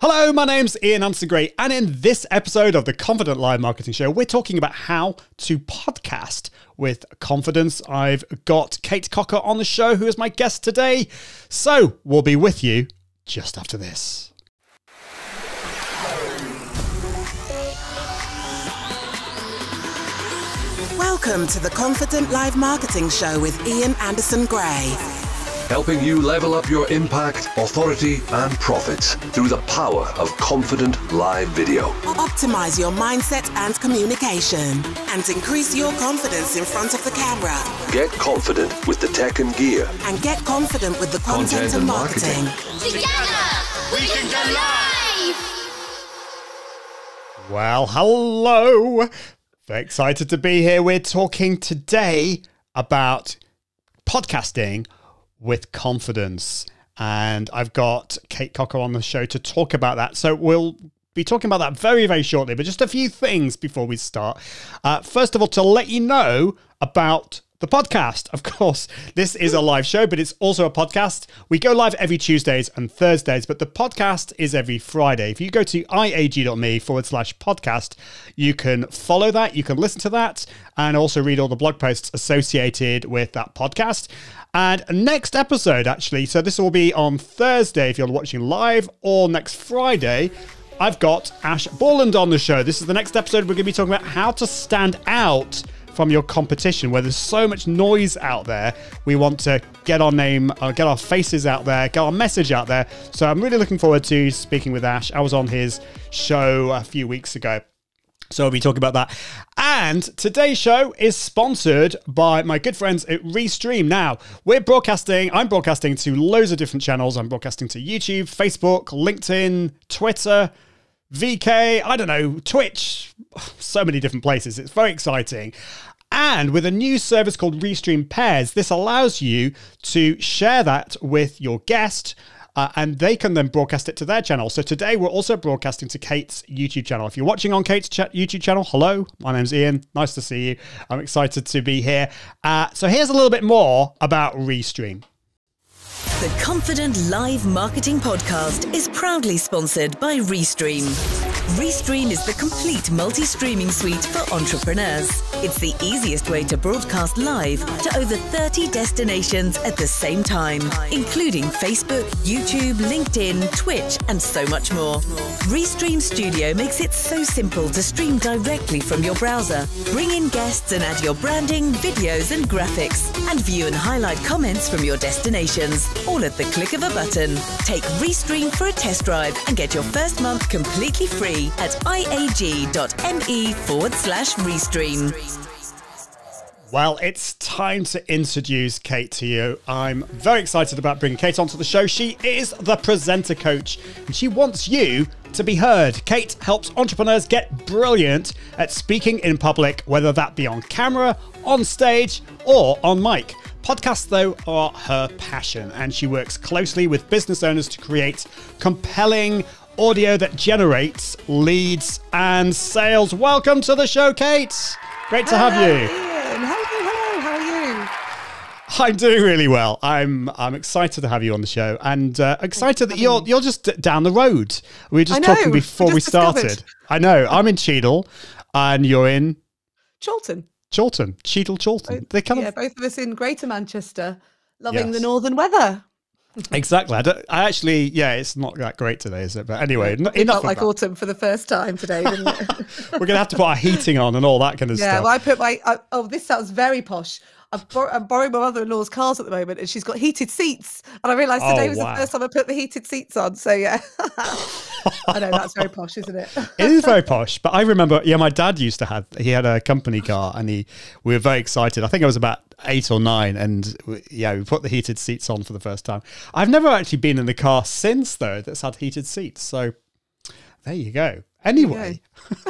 Hello, my name's Ian Gray, and in this episode of the Confident Live Marketing Show, we're talking about how to podcast with confidence. I've got Kate Cocker on the show, who is my guest today. So we'll be with you just after this. Welcome to the Confident Live Marketing Show with Ian Anderson Gray helping you level up your impact, authority, and profits through the power of confident live video. Optimize your mindset and communication and increase your confidence in front of the camera. Get confident with the tech and gear. And get confident with the content, content and, marketing. marketing. Together, we can go live! Well, hello. Very excited to be here. We're talking today about podcasting with confidence. And I've got Kate Cocker on the show to talk about that. So we'll be talking about that very, very shortly. But just a few things before we start. Uh, first of all, to let you know about the podcast. Of course, this is a live show, but it's also a podcast. We go live every Tuesdays and Thursdays, but the podcast is every Friday. If you go to iag.me forward slash podcast, you can follow that, you can listen to that, and also read all the blog posts associated with that podcast. And next episode, actually, so this will be on Thursday if you're watching live, or next Friday, I've got Ash Borland on the show. This is the next episode. We're going to be talking about how to stand out from your competition where there's so much noise out there. We want to get our name, uh, get our faces out there, get our message out there. So I'm really looking forward to speaking with Ash. I was on his show a few weeks ago. So we'll be talking about that. And today's show is sponsored by my good friends at Restream. Now, we're broadcasting, I'm broadcasting to loads of different channels. I'm broadcasting to YouTube, Facebook, LinkedIn, Twitter, VK, I don't know, Twitch, so many different places. It's very exciting. And with a new service called Restream Pairs, this allows you to share that with your guest uh, and they can then broadcast it to their channel. So today we're also broadcasting to Kate's YouTube channel. If you're watching on Kate's ch- YouTube channel, hello, my name's Ian. Nice to see you. I'm excited to be here. Uh, so here's a little bit more about Restream. The Confident Live Marketing Podcast is proudly sponsored by Restream. Restream is the complete multi streaming suite for entrepreneurs. It's the easiest way to broadcast live to over 30 destinations at the same time, including Facebook, YouTube, LinkedIn, Twitch, and so much more. Restream Studio makes it so simple to stream directly from your browser. Bring in guests and add your branding, videos, and graphics, and view and highlight comments from your destinations, all at the click of a button. Take Restream for a test drive and get your first month completely free free at iag.me forward slash restream. Well, it's time to introduce Kate to you. I'm very excited about bringing Kate onto the show. She is the presenter coach and she wants you to be heard. Kate helps entrepreneurs get brilliant at speaking in public, whether that be on camera, on stage, or on mic. Podcasts, though, are her passion, and she works closely with business owners to create compelling, audio that generates leads and sales. Welcome to the show, Kate. Great to hello, have you. Ian. Hello, hello. How are you? I'm doing really well. I'm I'm excited to have you on the show, and uh, excited that you're you're just down the road. We were just know, talking before we started. Discovered. I know. I'm in Cheadle, and you're in Chorlton. Chorlton, Cheadle, Chorlton. They kind yeah, of both of us in Greater Manchester, loving Yes. the northern weather. Exactly. I, don't, I actually, yeah, it's not that great today, is it? But anyway, It enough felt like that. autumn for the first time today, didn't it? We're gonna have to put our heating on and all that kind of yeah, stuff. well, I put my. I, oh, this sounds very posh. I've bor- I'm borrowing my mother-in-law's cars at the moment, and she's got heated seats. And I realised Oh, today was wow. the first time I put the heated seats on. So yeah, I know that's very posh, isn't it? it is very posh, but I remember, yeah, my dad used to have. He had a company car, and he we were very excited. I think I was about eight or nine, and we- yeah, we put the heated seats on for the first time. I've never actually been in the car since though that's had heated seats. So there you go. Anyway,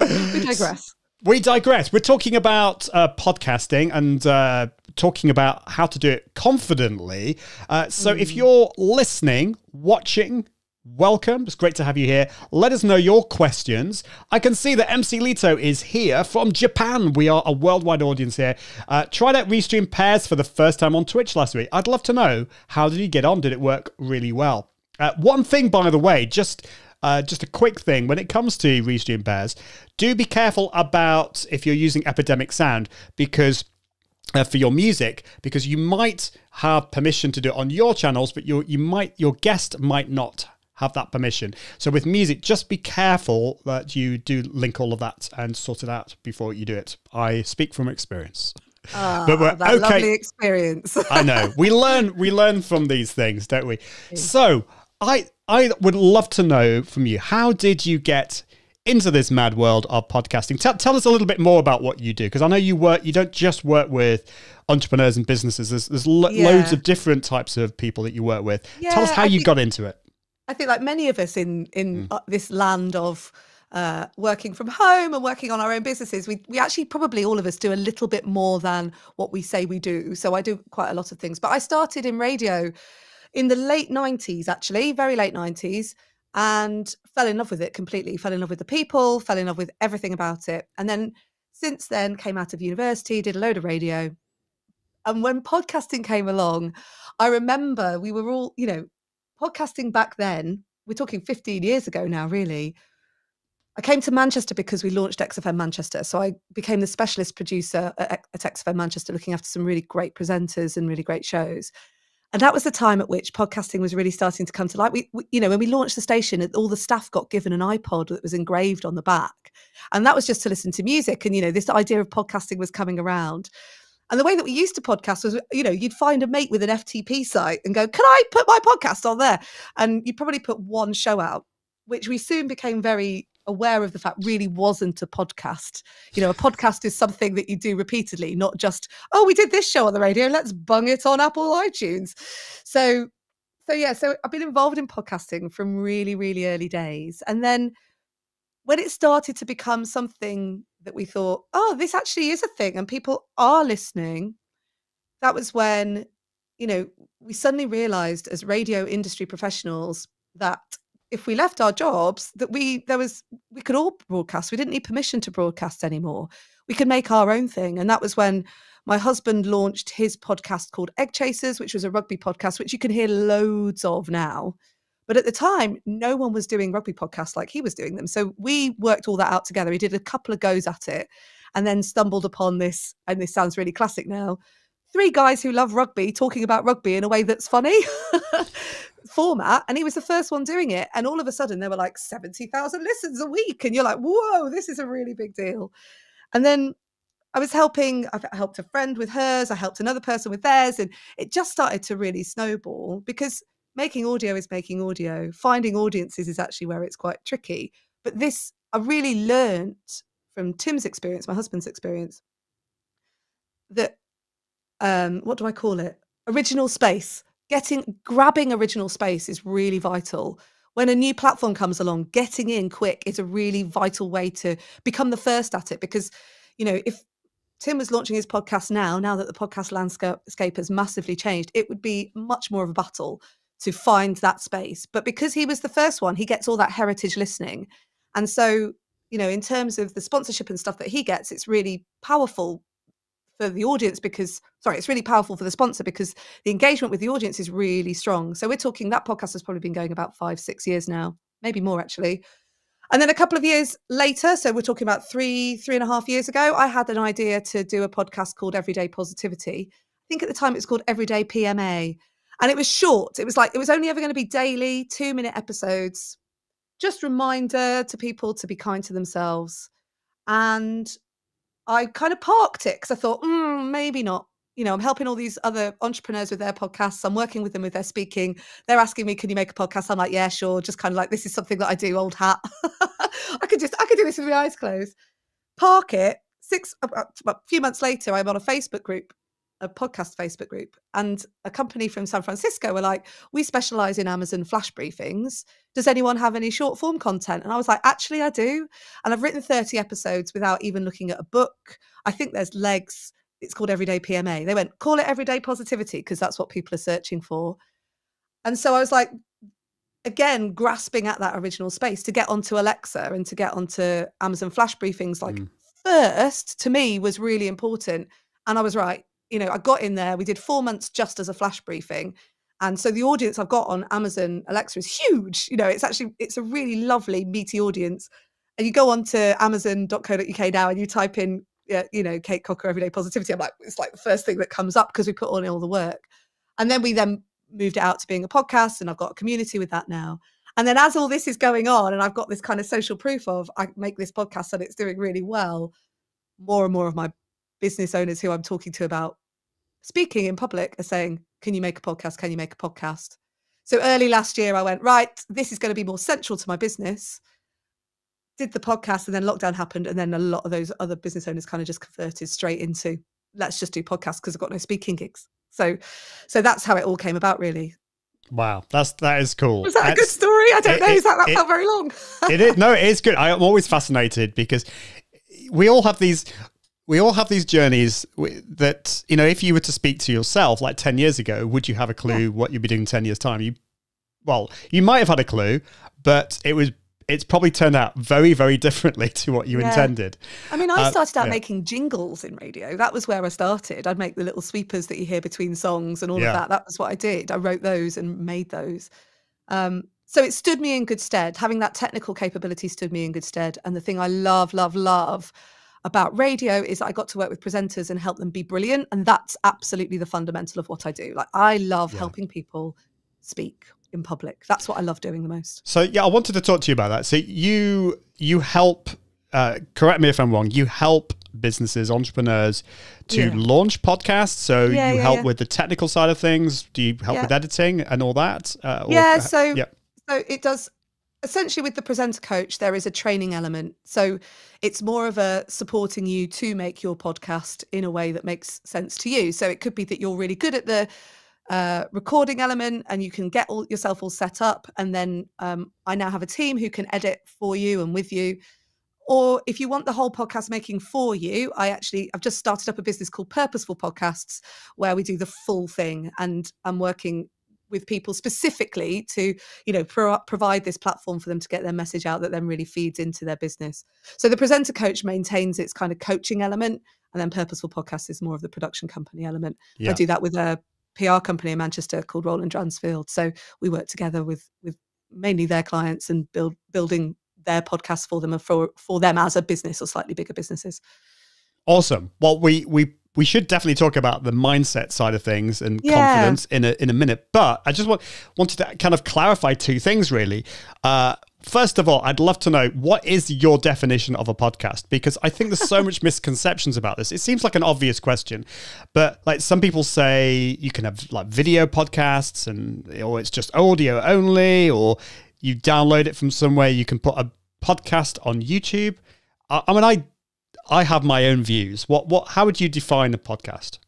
we digress. We digress. We're talking about uh, podcasting and uh, talking about how to do it confidently. Uh, so if you're listening, watching, welcome. It's great to have you here. Let us know your questions. I can see that MC Lito is here from Japan. We are a worldwide audience here. Uh, tried out Restream Pairs for the first time on Twitch last week. I'd love to know how did you get on? Did it work really well? Uh, one thing, by the way, just uh, just a quick thing when it comes to Restream Pairs, do be careful about if you're using Epidemic Sound because. Uh, for your music, because you might have permission to do it on your channels, but you you might your guest might not have that permission. So with music, just be careful that you do link all of that and sort it out before you do it. I speak from experience. Ah, But we're- that okay. lovely experience. I know. We learn we learn from these things, don't we? So I I would love to know from you, how did you get into this mad world of podcasting? Tell, tell us a little bit more about what you do, because I know you work you don't just work with entrepreneurs and businesses. There's there's lo- Yeah. loads of different types of people that you work with. tell us how I you think- got into it. I think, like many of us in in Mm. uh, this land of uh, working from home and working on our own businesses, we we actually probably all of us do a little bit more than what we say we do. So I do quite a lot of things. But I started in radio in the late nineties, actually, very late nineties, and fell in love with it completely. Fell in love with the people, fell in love with everything about it, and then since then came out of university, did a load of radio. And when podcasting came along, I remember we were all, you know, podcasting back then, we're talking 15 years ago now, really. I came to Manchester because we launched XFM Manchester. So I became the specialist producer at, at XFM Manchester, looking after some really great presenters and really great shows. And that was the time at which podcasting was really starting to come to light. We, we, you know, when we launched the station, all the staff got given an iPod that was engraved on the back, and that was just to listen to music. And you know, this idea of podcasting was coming around. And the way that we used to podcast was, you know, you'd find a mate with an FTP site and go, "Can I put my podcast on there?" And you'd probably put one show out, which we soon became very aware of the fact really wasn't a podcast. You know, a podcast is something that you do repeatedly, not just, "Oh, we did this show on the radio, let's bung it on Apple iTunes." So, so yeah, so I've been involved in podcasting from really, really early days, and then when it started to become something that we thought, oh, this actually is a thing and people are listening, that was when, you know, we suddenly realized as radio industry professionals that if we left our jobs, that we there was we could all broadcast. We didn't need permission to broadcast anymore. We could make our own thing. And that was when my husband launched his podcast called Egg Chasers, which was a rugby podcast, which you can hear loads of now. But at the time, no one was doing rugby podcasts like he was doing them. So we worked all that out together. He did a couple of goes at it and then stumbled upon this. And this sounds really classic now three guys who love rugby talking about rugby in a way that's funny format. And he was the first one doing it. And all of a sudden, there were like 70,000 listens a week. And you're like, whoa, this is a really big deal. And then I was helping, I helped a friend with hers, I helped another person with theirs, and it just started to really snowball because making audio is making audio. Finding audiences is actually where it's quite tricky. But this, I really learned from Tim's experience, my husband's experience, that um, what do I call it? Original space. Getting, grabbing original space is really vital. When a new platform comes along, getting in quick is a really vital way to become the first at it because, you know, if Tim was launching his podcast now, now that the podcast landscape has massively changed, it would be much more of a battle to find that space. But because he was the first one, he gets all that heritage listening. And so, you know, in terms of the sponsorship and stuff that he gets, it's really powerful for the audience because, sorry, it's really powerful for the sponsor because the engagement with the audience is really strong. So we're talking that podcast has probably been going about five, six years now, maybe more actually. And then a couple of years later, so we're talking about three, three and a half years ago, I had an idea to do a podcast called Everyday Positivity. I think at the time it was called Everyday PMA. And it was short. It was like, it was only ever going to be daily, two minute episodes, just reminder to people to be kind to themselves. And I kind of parked it because I thought, mm, maybe not. You know, I'm helping all these other entrepreneurs with their podcasts. I'm working with them with their speaking. They're asking me, "Can you make a podcast?" I'm like, "Yeah, sure." Just kind of like, this is something that I do. Old hat. I could just, I could do this with my eyes closed. Park it. Six, a few months later, I'm on a Facebook group, a podcast Facebook group, and a company from San Francisco were like, "We specialize in Amazon flash briefings. Does anyone have any short form content?" And I was like, "Actually, I do." And I've written 30 episodes without even looking at a book. I think there's legs. It's called Everyday PMA. They went, call it Everyday Positivity because that's what people are searching for. And so I was like, again, grasping at that original space to get onto Alexa and to get onto Amazon flash briefings, like Mm. first to me was really important. And I was right. You know, I got in there. We did four months just as a flash briefing. And so the audience I've got on Amazon Alexa is huge. You know, it's actually it's a really lovely meaty audience. And you go on to amazon.co.uk now and you type in you know, Kate Cocker everyday positivity. I'm like, it's like the first thing that comes up because we put on all the work. And then we then moved it out to being a podcast and I've got a community with that now. And then as all this is going on and I've got this kind of social proof of I make this podcast and it's doing really well, more and more of my business owners who I'm talking to about speaking in public are saying, Can you make a podcast? Can you make a podcast? So early last year, I went, Right, this is going to be more central to my business. Did the podcast, and then lockdown happened. And then a lot of those other business owners kind of just converted straight into let's just do podcasts because I've got no speaking gigs. So, so that's how it all came about, really. Wow, that's that is cool. Was that That's- a good story? I don't it- know. Is that that it- felt very long? it is no, it is good. I am always fascinated because we all have these. We all have these journeys that you know. If you were to speak to yourself like ten years ago, would you have a clue what you'd be doing ten years' time? You, well, you might have had a clue, but it was. It's probably turned out very, very differently to what you Yeah. intended. I mean, I Uh, started out yeah. making jingles in radio. That was where I started. I'd make the little sweepers that you hear between songs and all Yeah. of that. That was what I did. I wrote those and made those. Um, so it stood me in good stead. Having that technical capability stood me in good stead. And the thing I love, love, love about radio is I got to work with presenters and help them be brilliant. And that's absolutely the fundamental of what I do. Like I love Yeah. helping people speak in public. That's what I love doing the most. So yeah, I wanted to talk to you about that. So you you help. Uh, correct me if I'm wrong. You help businesses, entrepreneurs, to Yeah. launch podcasts. So Yeah, you yeah, help with the technical side of things. Do you help with editing and all that? Uh, or- Yeah, uh, so- yeah. So it does essentially with the presenter coach, there is a training element. So it's more of a supporting you to make your podcast in a way that makes sense to you. So it could be that you're really good at the uh, recording element and you can get all yourself all set up. And then um, I now have a team who can edit for you and with you. Or if you want the whole podcast making for you, I actually I've just started up a business called Purposeful Podcasts where we do the full thing and I'm working with people specifically to you know pro- provide this platform for them to get their message out that then really feeds into their business so the presenter coach maintains its kind of coaching element and then purposeful podcast is more of the production company element Yeah. i do that with a pr company in manchester called roland dransfield so we work together with with mainly their clients and build building their podcasts for them and for for them as a business or slightly bigger businesses Awesome. Well, we we we should definitely talk about the mindset side of things and Yeah. confidence in a in a minute. But I just want wanted to kind of clarify two things really. Uh, first of all, I'd love to know what is your definition of a podcast because I think there's so much misconceptions about this. It seems like an obvious question, but like some people say you can have like video podcasts and or it's just audio only or you download it from somewhere you can put a podcast on YouTube. I, I mean I I have my own views. What what how would you define a podcast?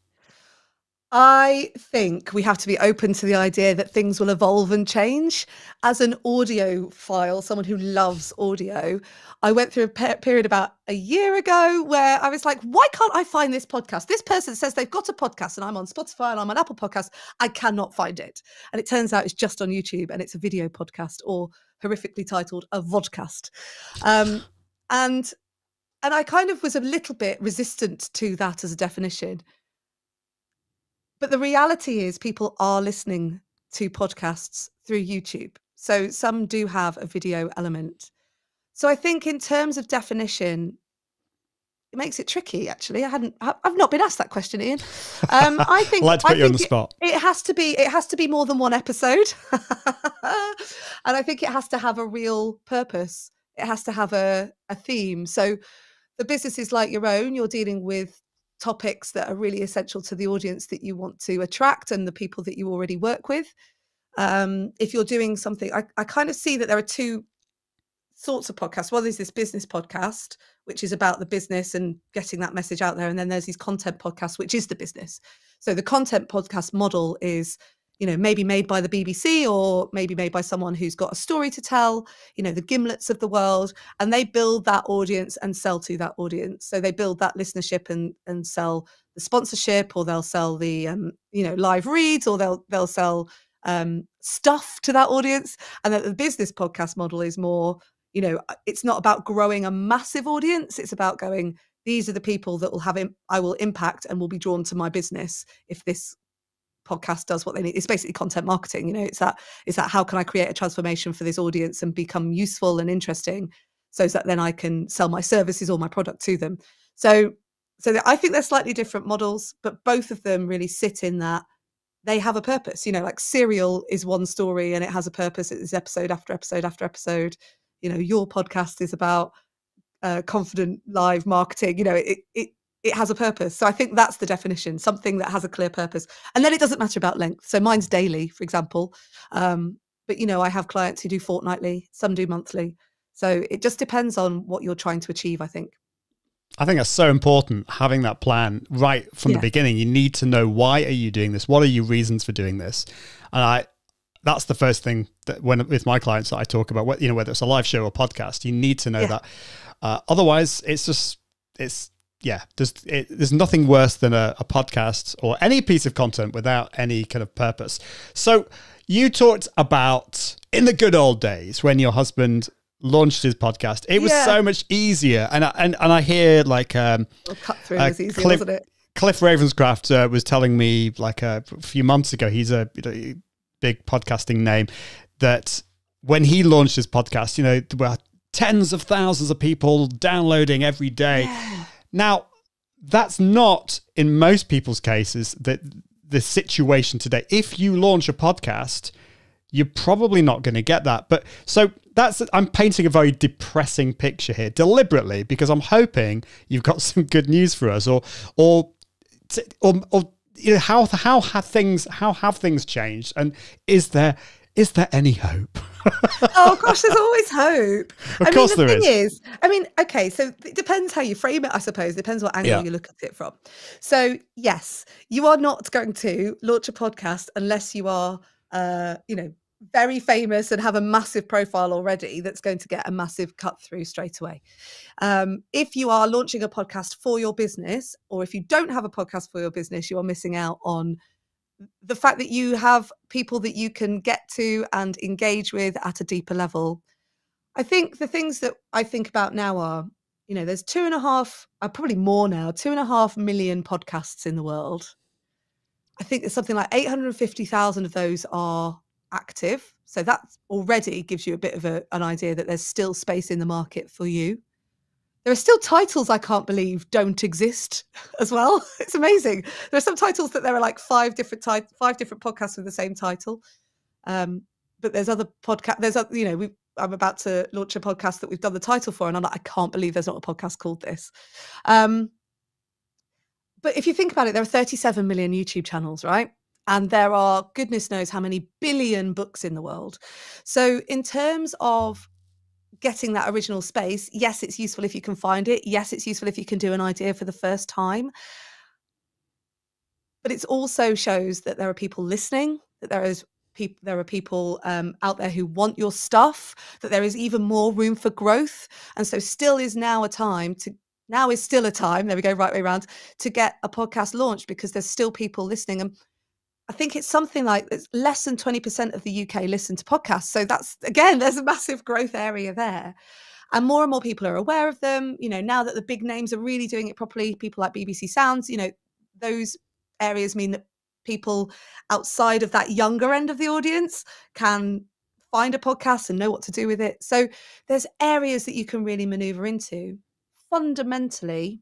I think we have to be open to the idea that things will evolve and change. As an audiophile, someone who loves audio, I went through a pe- period about a year ago where I was like, why can't I find this podcast? This person says they've got a podcast and I'm on Spotify and I'm on Apple Podcast. I cannot find it. And it turns out it's just on YouTube and it's a video podcast or horrifically titled a vodcast. Um, and and I kind of was a little bit resistant to that as a definition. But the reality is, people are listening to podcasts through YouTube. So some do have a video element. So I think, in terms of definition, it makes it tricky. Actually, I hadn't. I- I've not been asked that question, Ian. Um, I think. Like to I put you on the think it- spot. It, has to be. It has to be more than one episode, and I think it has to have a real purpose. It has to have a a theme. So the business is like your own. You're dealing with topics that are really essential to the audience that you want to attract and the people that you already work with. Um, if you're doing something, I, I kind of see that there are two sorts of podcasts. Well, there's this business podcast, which is about the business and getting that message out there. And then there's these content podcasts, which is the business. So the content podcast model is, you know, maybe made by the BBC or maybe made by someone who's got a story to tell, you know, the gimlets of the world, and they build that audience and sell to that audience. So they build that listenership and and sell the sponsorship, or they'll sell the um, you know, live reads, or they'll they'll sell um stuff to that audience. And that the business podcast model is more, you know, uh, it's not about growing a massive audience. It's about going, these are the people that will have Im- I will impact and will be drawn to my business if this podcast does what they need. It's basically content marketing. You know, it's that it's that how can I create a transformation for this audience and become useful and interesting, so that then I can sell my services or my product to them. So, so I think they're slightly different models, but both of them really sit in that they have a purpose. You know, like Serial is one story and it has a purpose. It's episode after episode after episode. You know, your podcast is about uh, confident live marketing. You know, it it it has a purpose. So I think that's the definition, something that has a clear purpose. And then it doesn't matter about length. So mine's daily, for example. Um, but you know, I have clients who do fortnightly, some do monthly. So it just depends on what you're trying to achieve, I think. I think that's so important having that plan right from Yeah. the beginning. You need to know why are you doing this? What are your reasons for doing this? And I that's the first thing that when with my clients that I talk about, what you know, whether it's a live show or podcast, you need to know Yeah. that. Uh, otherwise, it's just it's yeah. There's it, there's nothing worse than a, a podcast or any piece of content without any kind of purpose. So you talked about in the good old days when your husband launched his podcast. It was Yeah. so much easier, and I, and and I hear like um, Well, cut through uh, was easy, Cliff- wasn't it? Cliff Ravenscraft uh, was telling me like a, few months ago. He's a you know, big podcasting name. That when he launched his podcast, you know, there were tens of thousands of people downloading every day. Now, that's not in most people's cases that the situation today. If you launch a podcast, you're probably not going to get that. But so that's I'm painting a very depressing picture here deliberately because I'm hoping you've got some good news for us, or or or, or you know how how have things how have things changed, and is there is there any hope? oh gosh, there's always hope. Of I course mean, the there thing is. I mean, okay, so it depends how you frame it, I suppose. It depends what angle Yeah. you look at it from. So, yes, you are not going to launch a podcast unless you are, uh, you know, very famous and have a massive profile already that's going to get a massive cut through straight away. Um, if you are launching a podcast for your business, or if you don't have a podcast for your business, you are missing out on the fact that you have people that you can get to and engage with at a deeper level. I think the things that I think about now are, you know, there's two and a half, uh, probably more now, two and a half million podcasts in the world. I think there's something like 850,000 of those are active. So that already gives you a bit of a, an idea that there's still space in the market for you. There are still titles I can't believe don't exist as well. It's amazing. There are some titles that there are like five different tit- five different podcasts with the same title. Um, but there's other podcast. There's other, you know, we I'm about to launch a podcast that we've done the title for, and I'm like, I can't believe there's not a podcast called this. Um, but if you think about it, there are 37 million YouTube channels, right? And there are goodness knows how many billion books in the world. So, in terms of getting that original space, yes, it's useful if you can find it. Yes, it's useful if you can do an idea for the first time. But it also shows that there are people listening, that there is people there are people um, out there who want your stuff, that there is even more room for growth. And so still is now a time to now is still a time, there we go, right way around, to get a podcast launched because there's still people listening. And I think it's something like it's less than 20% of the UK listen to podcasts. So that's again, there's a massive growth area there. And more and more people are aware of them. You know, now that the big names are really doing it properly, people like BBC Sounds, you know, those areas mean that people outside of that younger end of the audience can find a podcast and know what to do with it. So there's areas that you can really maneuver into. Fundamentally,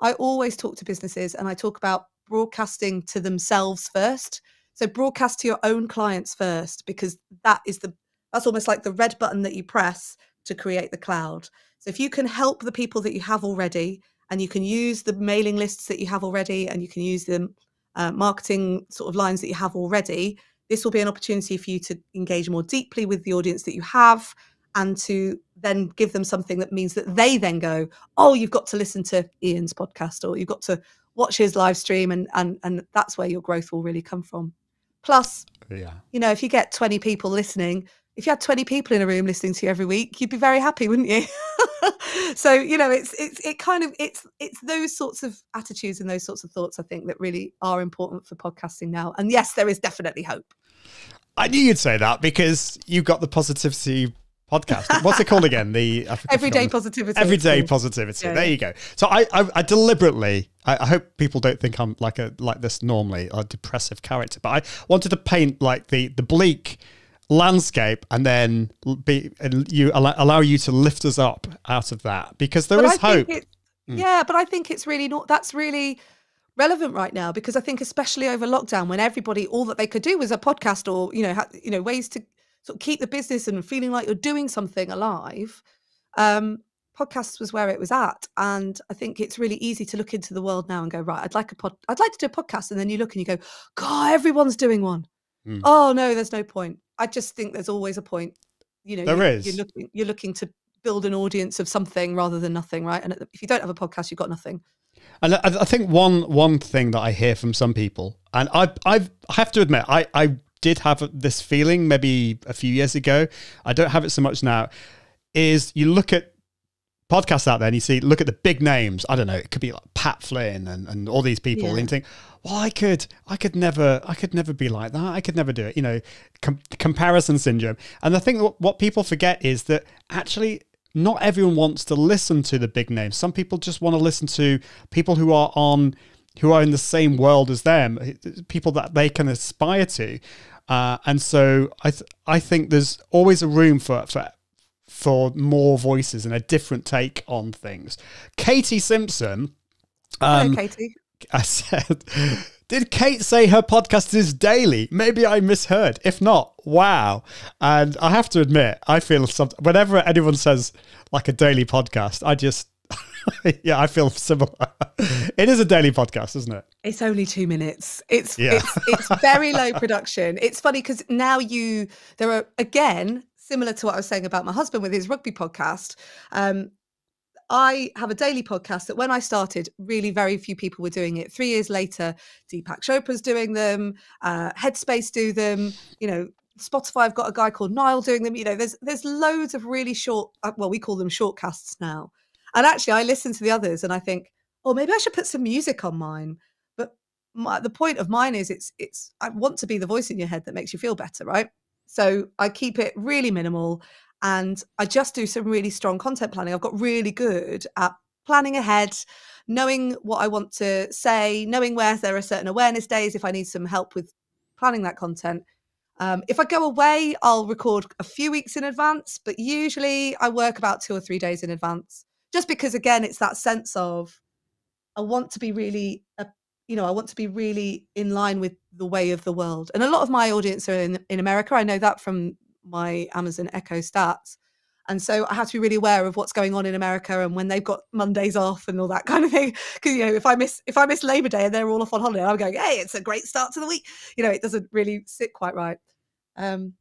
I always talk to businesses and I talk about broadcasting to themselves first. So broadcast to your own clients first because that is the that's almost like the red button that you press to create the cloud. So if you can help the people that you have already and you can use the mailing lists that you have already and you can use the uh, marketing sort of lines that you have already, this will be an opportunity for you to engage more deeply with the audience that you have and to then give them something that means that they then go, oh, you've got to listen to Ian's podcast or you've got to watch his live stream and and and that's where your growth will really come from. Plus, yeah. you know, if you get 20 people listening, if you had 20 people in a room listening to you every week, you'd be very happy, wouldn't you? so, you know, it's it's it kind of it's it's those sorts of attitudes and those sorts of thoughts I think that really are important for podcasting now. And yes, there is definitely hope. I knew you'd say that because you've got the positivity podcast. What's it called again? The Everyday forgotten. positivity. Everyday positivity. Yeah, there you go. So I, I, I deliberately, I, I hope people don't think I'm like a like this normally, a depressive character, but I wanted to paint like the the bleak landscape and then be and you allow, allow you to lift us up out of that because there But is hope. it- mm. Yeah, but I think it's really not. That's really relevant right now because I think, especially over lockdown, when everybody all that they could do was a podcast or you know, ha, you know, ways to sort of keep the business and feeling like you're doing something alive. Um, podcasts was where it was at, and I think it's really easy to look into the world now and go, right, I'd like a pod, I'd like to do a podcast, and then you look and you go, God, everyone's doing one. Mm. Oh no, there's no point. I just think there's always a point. You know, There you're, is. You're looking, you're looking to build an audience of something rather than nothing, right? And if you don't have a podcast, you've got nothing. And I, I think one one thing that I hear from some people, and I I've, I have to admit, I I did have this feeling maybe a few years ago. I don't have it so much now. Is you look at podcasts out there and you see look at the big names. I don't know. It could be like Pat Flynn and, and all these people, Yeah. and you think, well, I could I could never I could never be like that. I could never do it. You know, com- comparison syndrome. And I think what, what people forget is that actually not everyone wants to listen to the big names. Some people just want to listen to people who are on who are in the same world as them, people that they can aspire to. Uh, and so I th- I think there's always a room for for for more voices and a different take on things. Katie Simpson, Hello, um, Katie. I said, did Kate say her podcast is daily? Maybe I misheard. If not, wow. And I have to admit, I feel some whenever anyone says like a daily podcast, I just yeah, I feel similar. it is a daily podcast, isn't it? It's only two minutes. It's Yeah. it's it's very low production. It's funny because now you there are again similar to what I was saying about my husband with his rugby podcast. Um, I have a daily podcast that when I started, really very few people were doing it. Three years later, Deepak Chopra's doing them, uh, Headspace do them. You know, Spotify have got a guy called Niall doing them. You know, there's there's loads of really short. Uh, well, we call them shortcasts now. And actually, I listen to the others and I think, oh, maybe I should put some music on mine. But my, the point of mine is, it's it's I want to be the voice in your head that makes you feel better, right? So I keep it really minimal and I just do some really strong content planning. I've got really good at planning ahead, knowing what I want to say, knowing where there are certain awareness days if I need some help with planning that content. Um, if I go away, I'll record a few weeks in advance, but usually I work about two or three days in advance, just because, again, it's that sense of I want to be really, uh, you know, I want to be really in line with the way of the world. And a lot of my audience are in, in America. I know that from my Amazon Echo stats. And so I have to be really aware of what's going on in America and when they've got Mondays off and all that kind of thing. Because you know, if I miss if I miss Labor Day and they're all off on holiday, I'm going, hey, it's a great start to the week. You know, it doesn't really sit quite right. Um,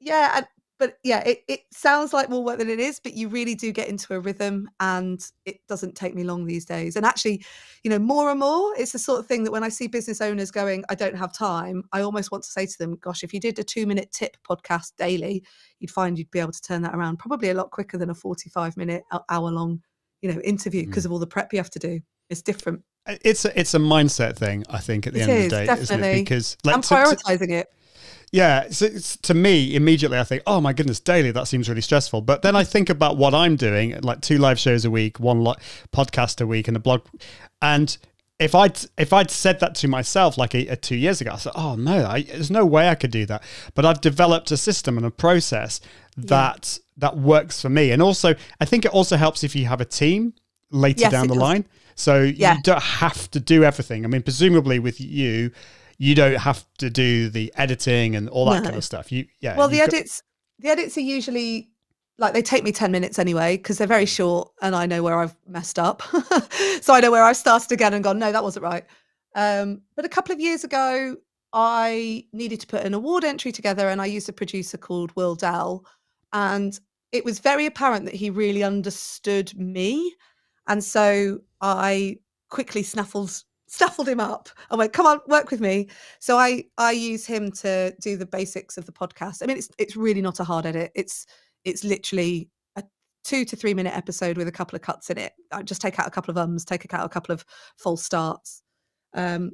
yeah, but yeah, it, it sounds like more work than it is, but you really do get into a rhythm and it doesn't take me long these days. And actually, you know, more and more, it's the sort of thing that when I see business owners going, I don't have time, I almost want to say to them, gosh, if you did a two minute tip podcast daily, you'd find you'd be able to turn that around probably a lot quicker than a 45 minute, uh, hour long, you know, interview hmm. because of all the prep you have to do. It's different. It's a, it's a mindset thing, I think, at the It end of the day, isn't it? Because like, I'm prioritizing it. Yeah, so it's, to me, immediately I think, oh my goodness, daily, that seems really stressful. But then I think about what I'm doing, like two live shows a week, one li- podcast a week, and a blog. And if I'd if I'd said that to myself like a, a two years ago, I said, oh no, I, there's no way I could do that. But I've developed a system and a process that that works for me. And also, I think it also helps if you have a team later Yes, down the does. line. So Yeah. you don't have to do everything. I mean, presumably with you, you don't have to do the editing and all that No. kind of stuff. You yeah. Well, the edits, the edits are usually like they take me 10 minutes anyway because they're very short and I know where I've messed up. so I know where I've started again and gone, no, that wasn't right. Um, but a couple of years ago, I needed to put an award entry together and I used a producer called Will Dell. And it was very apparent that he really understood me. And so I quickly snuffled snuffled him up. I went, come on, work with me. So I I use him to do the basics of the podcast. I mean, it's it's really not a hard edit. It's it's literally a two to three minute episode with a couple of cuts in it. I just take out a couple of ums, take out a couple of false starts. Um,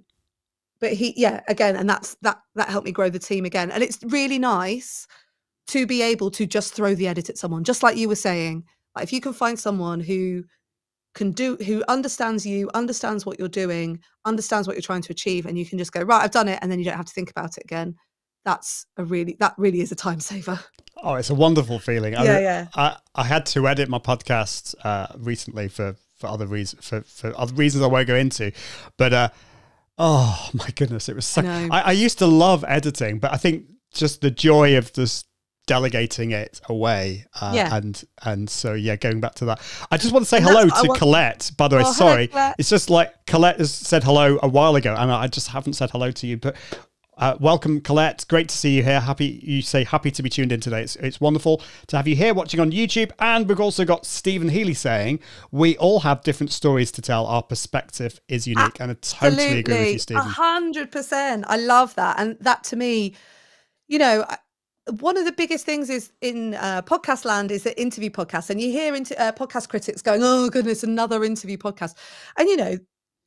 but he, yeah, again, and that's that that helped me grow the team again. And it's really nice to be able to just throw the edit at someone, just like you were saying. Like if you can find someone who can do who understands you, understands what you're doing, understands what you're trying to achieve, and you can just go, right, I've done it, and then you don't have to think about it again. That's a really that really is a time saver. Oh, it's a wonderful feeling. I, Yeah, re- yeah. I, I had to edit my podcast uh, recently for, for other reasons for, for other reasons I won't go into, but uh, oh my goodness, it was so. know. I, I used to love editing, but I think just the joy of just delegating it away, uh, Yeah. and and so yeah, going back to that, I just want to say And hello that's what I to want- Colette. By the way, Oh, sorry, Colette. it's just like Colette has said hello a while ago, and I just haven't said hello to you, but. Uh, welcome, Colette. Great to see you here. Happy you say happy to be tuned in today. It's, it's wonderful to have you here watching on YouTube. And we've also got Stephen Healy saying we all have different stories to tell. Our perspective is unique, and I totally agree with you, A Stephen. hundred percent. I love that, and that to me, you know, I- one of the biggest things is in uh, podcast land is the interview podcasts, and you hear into uh, podcast critics going, "Oh goodness, another interview podcast," and you know,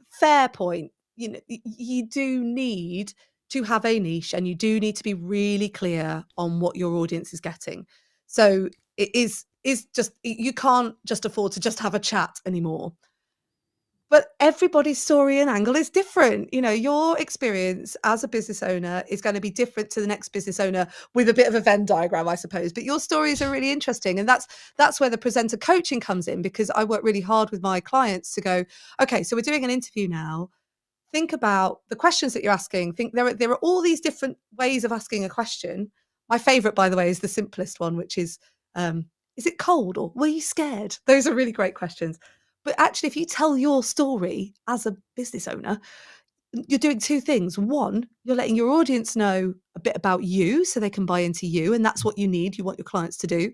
fair point. You know, you do need to have a niche, and you do need to be really clear on what your audience is getting. So it is is just you can't just afford to just have a chat anymore but everybody's story and angle is different. You know, your experience as a business owner is going to be different to the next business owner with a bit of a Venn diagram, I suppose. But your stories are really interesting, and that's that's where the presenter coaching comes in because I work really hard with my clients to go, okay, so we're doing an interview now. Think about the questions that you're asking. Think there are there are all these different ways of asking a question. My favorite, by the way, is the simplest one, which is, um, is it cold or were you scared? Those are really great questions. But actually, if you tell your story as a business owner, you're doing two things. One, you're letting your audience know a bit about you so they can buy into you. And that's what you need. You want your clients to do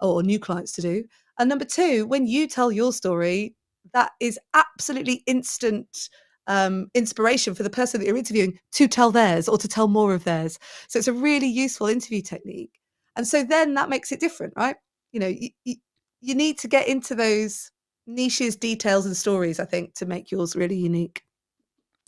or new clients to do. And number two, when you tell your story, that is absolutely instant um, inspiration for the person that you're interviewing to tell theirs or to tell more of theirs. So it's a really useful interview technique. And so then that makes it different, right? You know, you, you, you need to get into those niches, details, and stories, I think, to make yours really unique.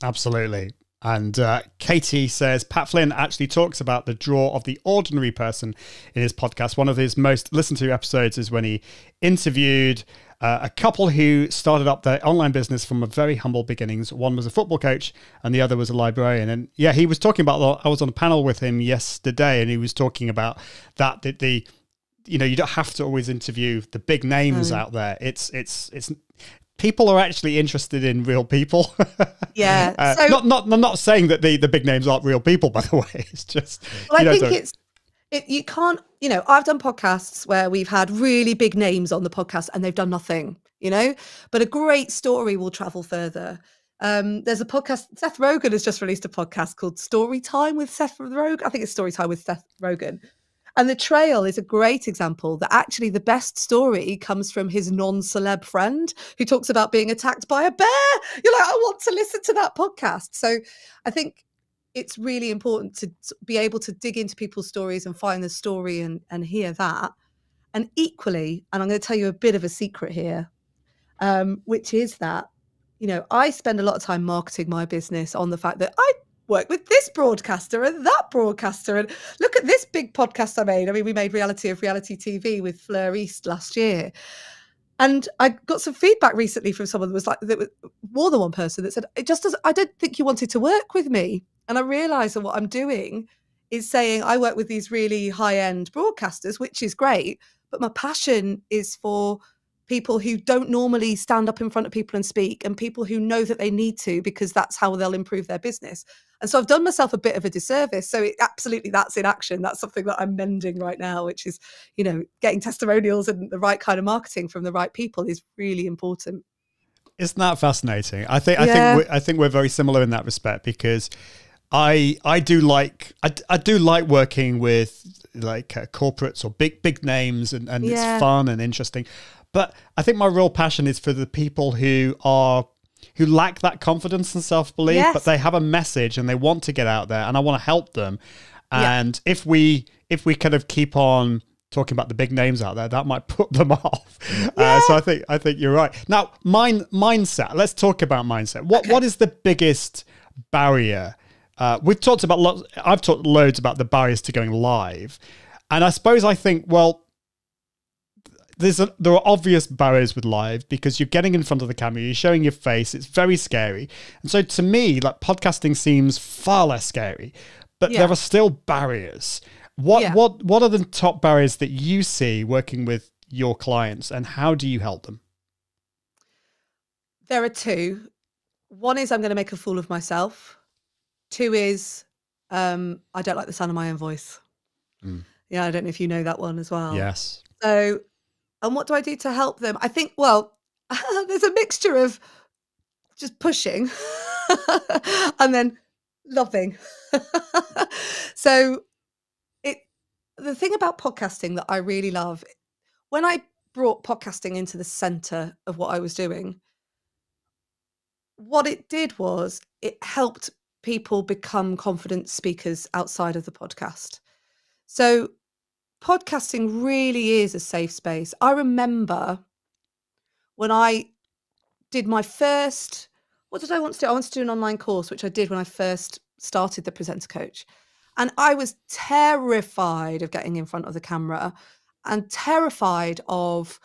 Absolutely. And uh, Katie says Pat Flynn actually talks about the draw of the ordinary person in his podcast. One of his most listened to episodes is when he interviewed uh, a couple who started up their online business from a very humble beginnings. One was a football coach, and the other was a librarian. And yeah, he was talking about. I was on a panel with him yesterday, and he was talking about that. That the you know you don't have to always interview the big names out there. It's it's it's people are actually interested in real people. Yeah. Uh, so not, not, I'm not saying that the, the big names aren't real people, by the way. It's just, Well, I you know, think it's it, you can't. You know, I've done podcasts where we've had really big names on the podcast and they've done nothing. You know, but a great story will travel further. Um, there's a podcast. Seth Rogen has just released a podcast called Story Time with Seth Rogen. I think it's Story Time with Seth Rogen. And the trail is a great example that actually the best story comes from his non celeb friend who talks about being attacked by a bear. You're like, I want to listen to that podcast. So I think it's really important to be able to dig into people's stories and find the story and, and hear that. And equally, and I'm going to tell you a bit of a secret here, um, which is that, you know, I spend a lot of time marketing my business on the fact that I work with this broadcaster and that broadcaster and look at this big podcast I made. I mean, we made Reality of Reality TV with Fleur East last year. And I got some feedback recently from someone that was like, that was more than one person that said, it just doesn't, I don't think you wanted to work with me. And I realized that what I'm doing is saying I work with these really high end broadcasters, which is great. But my passion is for people who don't normally stand up in front of people and speak and people who know that they need to because that's how they'll improve their business. And so I've done myself a bit of a disservice. So it, absolutely that's in action. That's something that I'm mending right now, which is, you know, getting testimonials and the right kind of marketing from the right people is really important. Isn't that fascinating? I think I think we're, I think we're very similar in that respect because I I do like I, I do like working with like uh, corporates or big big names and, and Yeah. it's fun and interesting. But I think my real passion is for the people who are who lack that confidence and self belief, Yes. but they have a message and they want to get out there, and I want to help them. Yeah. And if we if we kind of keep on talking about the big names out there, that might put them off. Uh, so I think I think you're right. Now, mind mindset. Let's talk about mindset. What what is the biggest barrier? Uh, we've talked about lots. I've talked loads about the barriers to going live, And I suppose I think, well, there's a, there are obvious barriers with live because you're getting in front of the camera, you're showing your face, it's very scary. And so to me, like podcasting seems far less scary, but Yeah. there are still barriers. What Yeah. what what are the top barriers that you see working with your clients and how do you help them? There are two. One is I'm going to make a fool of myself. Two is um, I don't like the sound of my own voice. Mm. Yeah, I don't know if you know that one as well. Yes. So, and what do I do to help them? I think, well, there's a mixture of just pushing and then loving. so, it the thing about podcasting that I really love when I brought podcasting into the center of what I was doing, what it did was it helped people become confident speakers outside of the podcast. So, podcasting really is a safe space. I remember when I did my first, what did I want to do? I wanted to do an online course, which I did when I first started the presenter coach. And I was terrified of getting in front of the camera and terrified of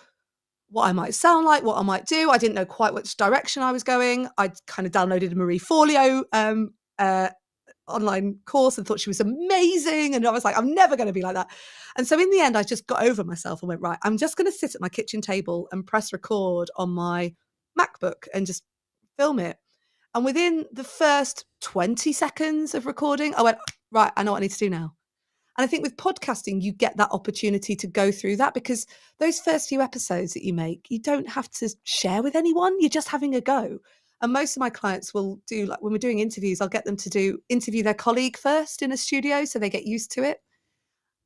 what I might sound like, what I might do. I didn't know quite which direction I was going. I kind of downloaded a Marie Forleo um, uh, online course and thought she was amazing. And I was like, I'm never going to be like that. And so in the end, I just got over myself and went, right, I'm just going to sit at my kitchen table and press record on my MacBook and just film it. And within the first 20 seconds of recording, I went, right, I know what I need to do now. And I think with podcasting, you get that opportunity to go through that because those first few episodes that you make, you don't have to share with anyone. You're just having a go. And most of my clients will do like when we're doing interviews, I'll get them to do interview their colleague first in a studio so they get used to it.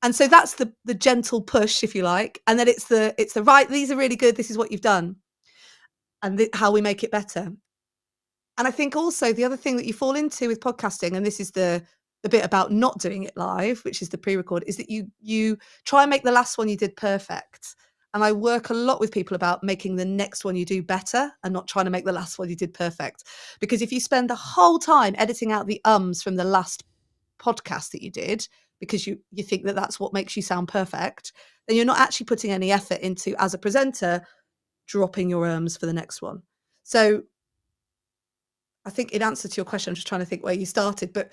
And so that's the the gentle push, if you like. And then it's the it's the right, these are really good, this is what you've done. And how we make it better. And I think also the other thing that you fall into with podcasting, and this is the the bit about not doing it live, which is the pre-record, is that you you try and make the last one you did perfect. And I work a lot with people about making the next one you do better and not trying to make the last one you did perfect. Because if you spend the whole time editing out the ums from the last podcast that you did, because you you think that that's what makes you sound perfect, then you're not actually putting any effort into as a presenter dropping your ums for the next one. So I think in answer to your question, I'm just trying to think where you started, but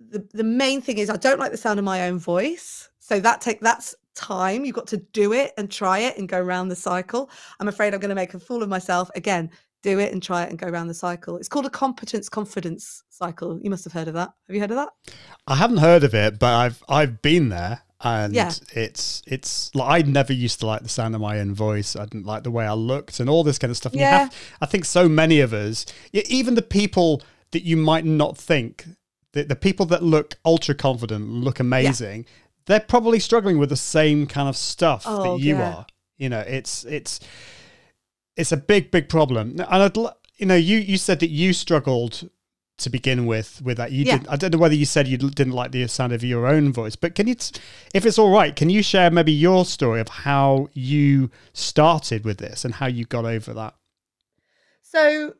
the the main thing is I don't like the sound of my own voice. So that take that's time. You've got to do it and try it and go around the cycle. I'm afraid I'm going to make a fool of myself again. Do it and try it and go around the cycle. It's called a competence confidence cycle. You must have heard of that. Have you heard of that? I haven't heard of it, but I've I've been there, and Yeah. it's it's like I never used to like the sound of my own voice. I didn't like the way I looked and all this kind of stuff. And Yeah. have- I think so many of us, even the people that you might not think, the, the people that look ultra confident, look amazing, they're probably struggling with the same kind of stuff Oh, that you yeah. are. You know, it's it's it's a big big problem. And I'd, you know, you you said that you struggled to begin with with that you Yeah. did i don't know whether you said you didn't like the sound of your own voice but can you if it's all right can you share maybe your story of how you started with this and how you got over that So,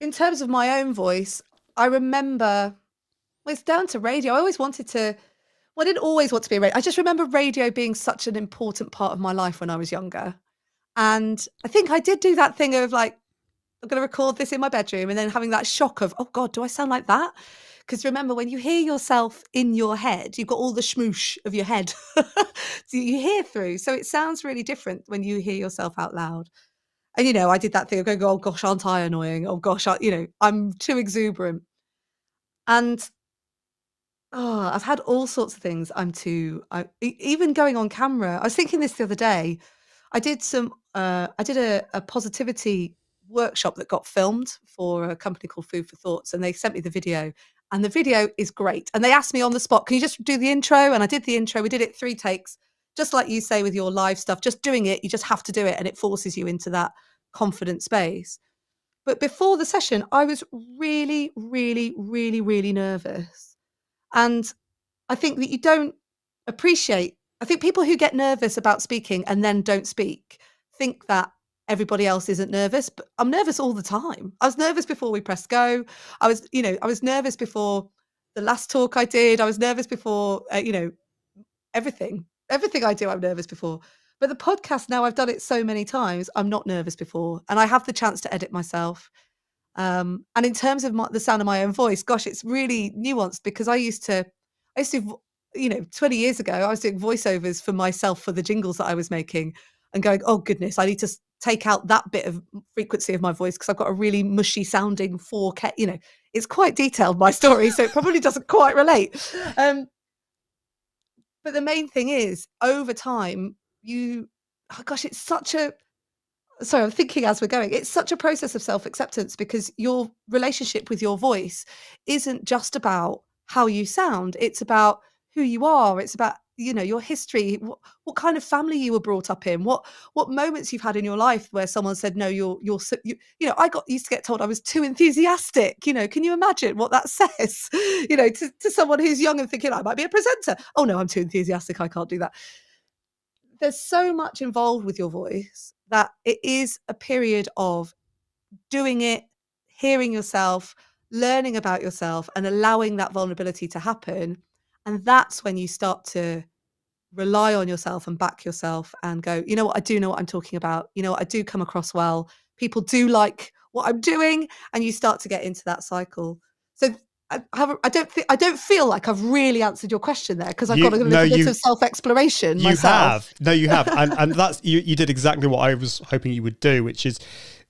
in terms of my own voice, I remember well, it's down to radio. I always wanted to, well, I didn't always want to be a radio. I just remember radio being such an important part of my life when I was younger. And I think I did do that thing of like, I'm going to record this in my bedroom and then having that shock of, oh God, do I sound like that? Because remember, when you hear yourself in your head, you've got all the schmoosh of your head. you hear through. So it sounds really different when you hear yourself out loud. And you know, I did that thing of going, "Oh gosh, aren't I annoying? Oh gosh, I, you know, I'm too exuberant." And oh, I've had all sorts of things. I'm too. I, even going on camera. I was thinking this the other day. I did some. Uh, I did a, a positivity workshop that got filmed for a company called Food for Thoughts, and they sent me the video. And the video is great. And they asked me on the spot, "Can you just do the intro?" And I did the intro. We did it three takes just like you say with your live stuff, just doing it, you just have to do it and it forces you into that confident space. But before the session, I was really, really, really, really nervous. And I think that you don't appreciate, I think people who get nervous about speaking and then don't speak think that everybody else isn't nervous, but I'm nervous all the time. I was nervous before we pressed go. I was, you know, I was nervous before the last talk I did. I was nervous before, uh, you know, everything. Everything I do, I'm nervous before. But the podcast now, I've done it so many times, I'm not nervous before, and I have the chance to edit myself. Um, and in terms of my, the sound of my own voice, gosh, it's really nuanced because I used to, I used to, you know, 20 years ago, I was doing voiceovers for myself for the jingles that I was making and going, oh goodness, I need to take out that bit of frequency of my voice because I've got a really mushy sounding 4K, you know, it's quite detailed, my story, so it probably doesn't quite relate. Um, but the main thing is, over time, you, oh gosh, it's such a, sorry, I'm thinking as we're going, it's such a process of self acceptance because your relationship with your voice isn't just about how you sound, it's about who you are, it's about you know your history what, what kind of family you were brought up in what what moments you've had in your life where someone said no you're you're so, you, you know i got used to get told i was too enthusiastic you know can you imagine what that says you know to, to someone who's young and thinking i might be a presenter. Oh no i'm too enthusiastic i can't do that. There's so much involved with your voice that it is a period of doing it, hearing yourself, learning about yourself, and allowing that vulnerability to happen. And that's when you start to rely on yourself and back yourself and go, you know what, I do know what I'm talking about. You know what, I do come across well. People do like what I'm doing. And you start to get into that cycle. So I haven't. I don't think. I don't feel like I've really answered your question there because I've You- got a little no, bit you- of self-exploration You myself. have. No, you have. And, and that's you, you did exactly what I was hoping you would do, which is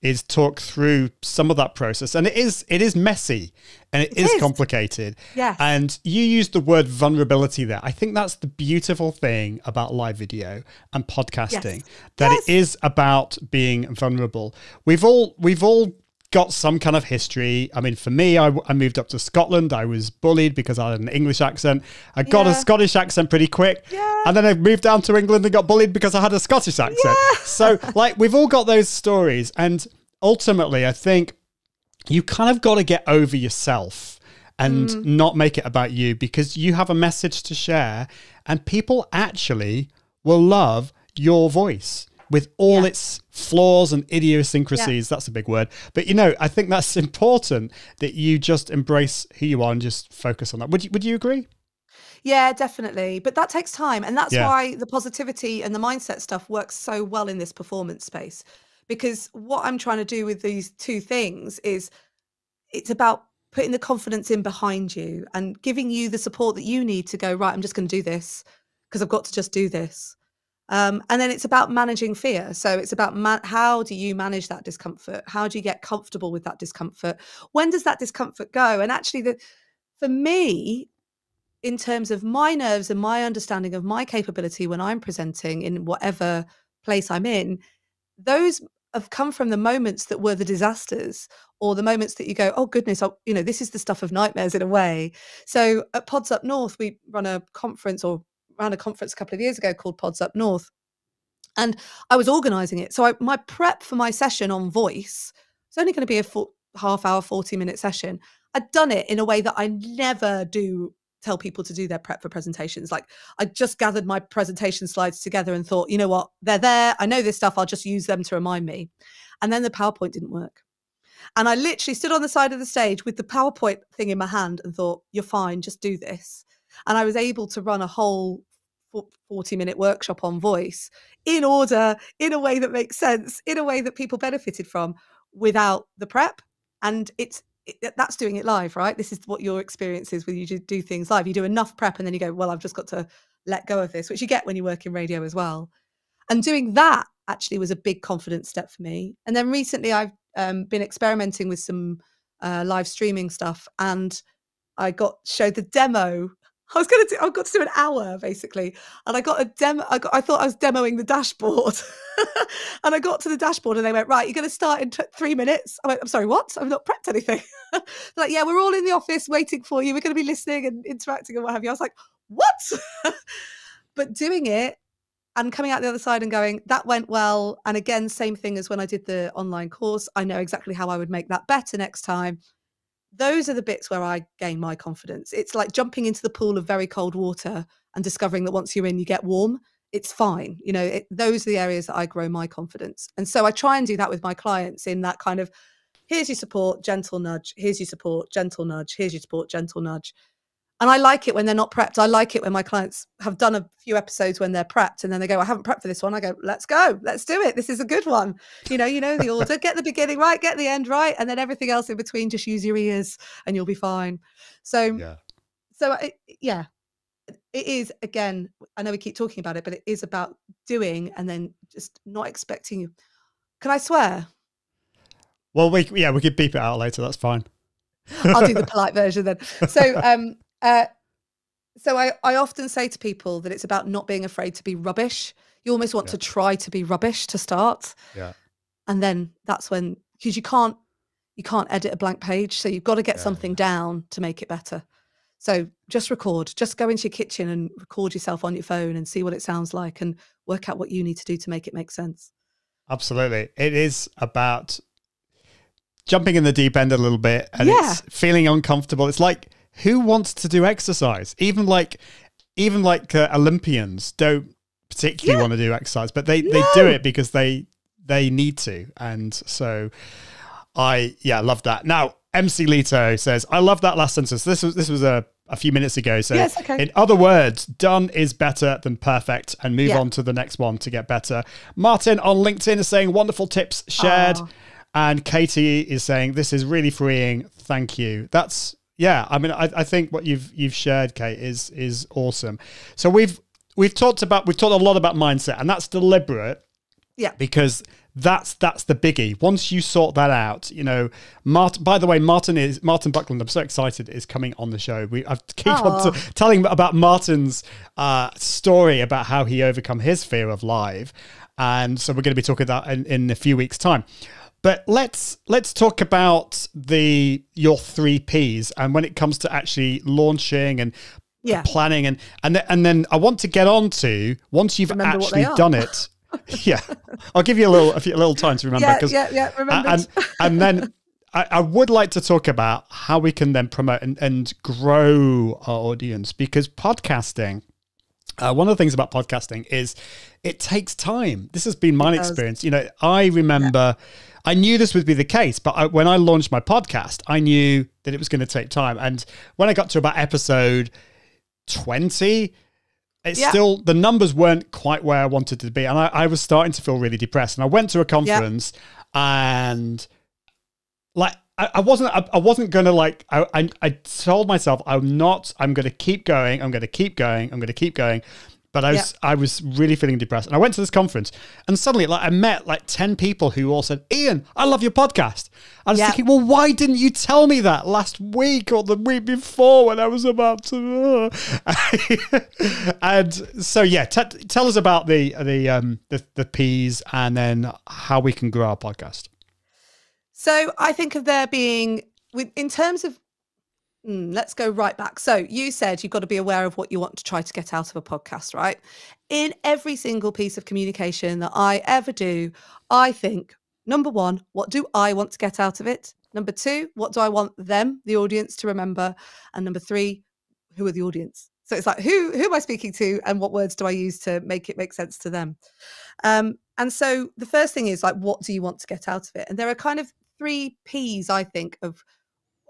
is talk through some of that process. And it is it is messy and it is, is. complicated. Yeah, And you used the word vulnerability there. I think that's the beautiful thing about live video and podcasting. That Yes. it is about being vulnerable. We've all we've all got some kind of history. I mean, for me, I, I moved up to Scotland. I was bullied because I had an English accent. I got a Scottish accent pretty quick. Yeah. And then I moved down to England and got bullied because I had a Scottish accent. So, like, we've all got those stories. And ultimately, I think you kind of got to get over yourself and Mm. not make it about you because you have a message to share and people actually will love your voice with all Yeah. its flaws and idiosyncrasies that's a big word but you know i think that's important that you just embrace who you are and just focus on that would you would you agree Yeah, definitely. But that takes time. And that's Yeah. why the positivity and the mindset stuff works so well in this performance space. Because what I'm trying to do with these two things is it's about putting the confidence in behind you and giving you the support that you need to go, right, I'm just going to do this because I've got to just do this. Um, and then it's about managing fear. So it's about how do you manage that discomfort? How do you get comfortable with that discomfort? When does that discomfort go? And actually, the, for me, in terms of my nerves and my understanding of my capability when I'm presenting in whatever place I'm in, those have come from the moments that were the disasters or the moments that you go, oh goodness, oh, you know, this is the stuff of nightmares in a way. So at Pods Up North, we run a conference or ran a conference a couple of years ago called Pods Up North. And I was organizing it. So I, my prep for my session on voice it's only going to be a full, half hour, 40 minute session. I'd done it in a way that I never do tell people to do their prep for presentations. Like I just gathered my presentation slides together and thought, you know what, they're there. I know this stuff. I'll just use them to remind me. And then the PowerPoint didn't work. And I literally stood on the side of the stage with the PowerPoint thing in my hand and thought, you're fine, just do this. And I was able to run a whole 40 minute workshop on voice in order, in a way that makes sense, in a way that people benefited from without the prep. And it's it, that's doing it live, right? This is what your experience is when you do- things live. You do enough prep and then you go, well, I've just got to let go of this, which you get when you work in radio as well. And doing that actually was a big confidence step for me. And then recently I've um, been experimenting with some uh, live streaming stuff and I got showed the demo. I was going to do, I got to do an hour basically, and I got a demo. I, got, I thought I was demoing the dashboard, and I got to the dashboard, and they went, "Right, you're going to start in t- three minutes." I went, "I'm sorry, what? I've not prepped anything." Like, "Yeah, we're all in the office waiting for you. We're going to be listening and interacting and what have you." I was like, "What?" but doing it and coming out the other side and going, "That went well." And again, same thing as when I did the online course. I know exactly how I would make that better next time those are the bits where I gain my confidence. It's like jumping into the pool of very cold water and discovering that once you're in, you get warm. It's fine. You know, it, those are the areas that I grow my confidence. And so I try and do that with my clients in that kind of here's your support, gentle nudge, here's your support, gentle nudge, here's your support, gentle nudge. And I like it when they're not prepped. I like it when my clients have done a few episodes when they're prepped and then they go, I haven't prepped for this one. I go, let's go, let's do it. This is a good one. You know, you know the order, get the beginning right, get the end right, and then everything else in between, just use your ears and you'll be fine. So, Yeah. so it, yeah, it is again. I know we keep talking about it, but it is about doing and then just not expecting you. Can I swear? Well, we yeah we could beep it out later. That's fine. I'll do the polite version then. So, um, uh, so I, I often say to people that it's about not being afraid to be rubbish. You almost want Yeah. to try to be rubbish to start, Yeah. and then that's when because you can't you can't edit a blank page, so you've got to get Yeah, something down to make it better. So just record, just go into your kitchen and record yourself on your phone and see what it sounds like, and work out what you need to do to make it make sense. Absolutely. It is about jumping in the deep end a little bit and Yeah. it's feeling uncomfortable. It's like who wants to do exercise? Even like even like uh, Olympians don't particularly Yeah. want to do exercise, but they they do it because they they need to. And so I yeah, love that. Now, MC Lito says, I love that last sentence. This was this was a a few minutes ago. So, Yes, okay. in other words, done is better than perfect, and move Yeah. on to the next one to get better. Martin on LinkedIn is saying, wonderful tips shared. Aw. And Katie is saying, this is really freeing. Thank you. That's, yeah, I mean, I, I think what you've you've shared, Kate, is is awesome. So we've we've talked about we've talked a lot about mindset, and that's deliberate Yeah. because that's that's the biggie. Once you sort that out, you know, Martin. By the way, Martin is Martin Buckland. I'm so excited is coming on the show. We I keep on t- telling about Martin's uh, story about how he overcome his fear of live, and so we're going to be talking about in, in a few weeks' time. But let's let's talk about the your three P's and when it comes to actually launching and Yeah. planning and and th- and then I want to get on to once you've Remember actually done it. yeah, I'll give you a little a, few, a little time to remember Yeah, yeah, yeah, remembered. and and then I, I would like to talk about how we can then promote and, and grow our audience because podcasting. Uh, one of the things about podcasting is it takes time. This has been my experience. You know, I remember I knew this would be the case, but I, when I launched my podcast, I knew that it was going to take time. And when I got to about episode 20, it's Yeah. still the numbers weren't quite where I wanted to be. And I, I was starting to feel really depressed. And I went to a conference and like I, I wasn't I, I wasn't gonna like I, I I told myself I'm not I'm gonna keep going I'm gonna keep going I'm gonna keep going but I was I was really feeling depressed. And I went to this conference and suddenly like I met like 10 people who all said Ian I love your podcast. I was thinking well why didn't you tell me that last week or the week before when I was about to and so yeah t- tell us about the the um the, the P's and then how we can grow our podcast. So I think of there being, in terms of, mm, let's go right back. So you said you've got to be aware of what you want to try to get out of a podcast, right? In every single piece of communication that I ever do, I think number one, what do I want to get out of it? Number two, what do I want them, the audience, to remember? And number three, who are the audience? So it's like who who am I speaking to, and what words do I use to make it make sense to them? Um, and so the first thing is like, what do you want to get out of it? And there are kind of three P's, I think, of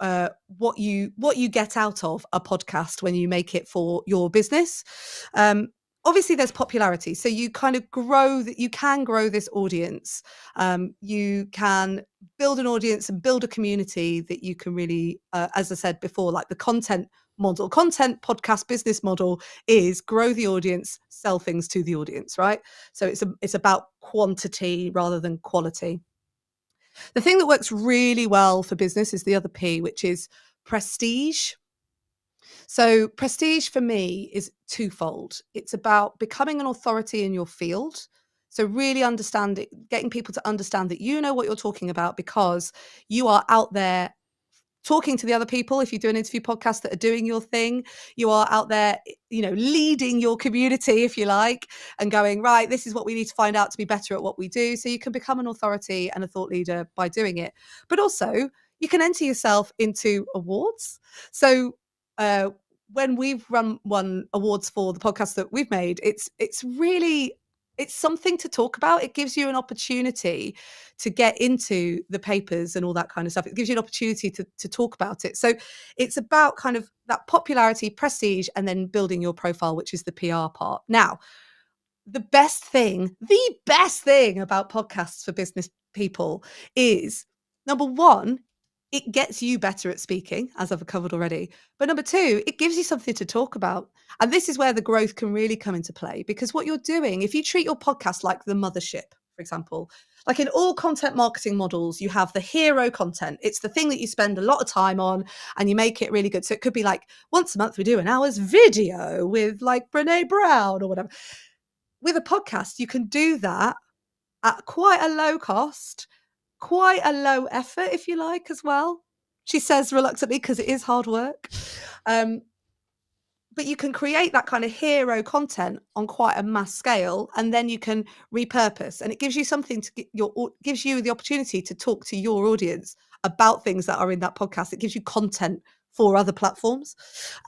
uh, what you what you get out of a podcast when you make it for your business. Um, obviously, there's popularity, so you kind of grow that. You can grow this audience. Um, you can build an audience and build a community that you can really, uh, as I said before, like the content model, content podcast business model is grow the audience, sell things to the audience, right? So it's a, it's about quantity rather than quality. The thing that works really well for business is the other P, which is prestige. So, prestige for me is twofold. It's about becoming an authority in your field. So, really understanding, getting people to understand that you know what you're talking about because you are out there talking to the other people. If you do an interview podcast that are doing your thing, you are out there, you know, leading your community, if you like, and going, right, this is what we need to find out to be better at what we do. So, you can become an authority and a thought leader by doing it. But also, you can enter yourself into awards. So, uh, when we've run one awards for the podcast that we've made, it's it's really it's something to talk about. It gives you an opportunity to get into the papers and all that kind of stuff. It gives you an opportunity to, to talk about it. So it's about kind of that popularity, prestige, and then building your profile, which is the PR part. Now, the best thing, the best thing about podcasts for business people is number one, it gets you better at speaking, as I've covered already. But number two, it gives you something to talk about. And this is where the growth can really come into play because what you're doing, if you treat your podcast like the mothership, for example, like in all content marketing models, you have the hero content. It's the thing that you spend a lot of time on and you make it really good. So it could be like once a month, we do an hour's video with like Brene Brown or whatever. With a podcast, you can do that at quite a low cost quite a low effort, if you like, as well. She says reluctantly because it is hard work. Um, but you can create that kind of hero content on quite a mass scale, and then you can repurpose, and it gives you something to get your gives you the opportunity to talk to your audience about things that are in that podcast. It gives you content for other platforms,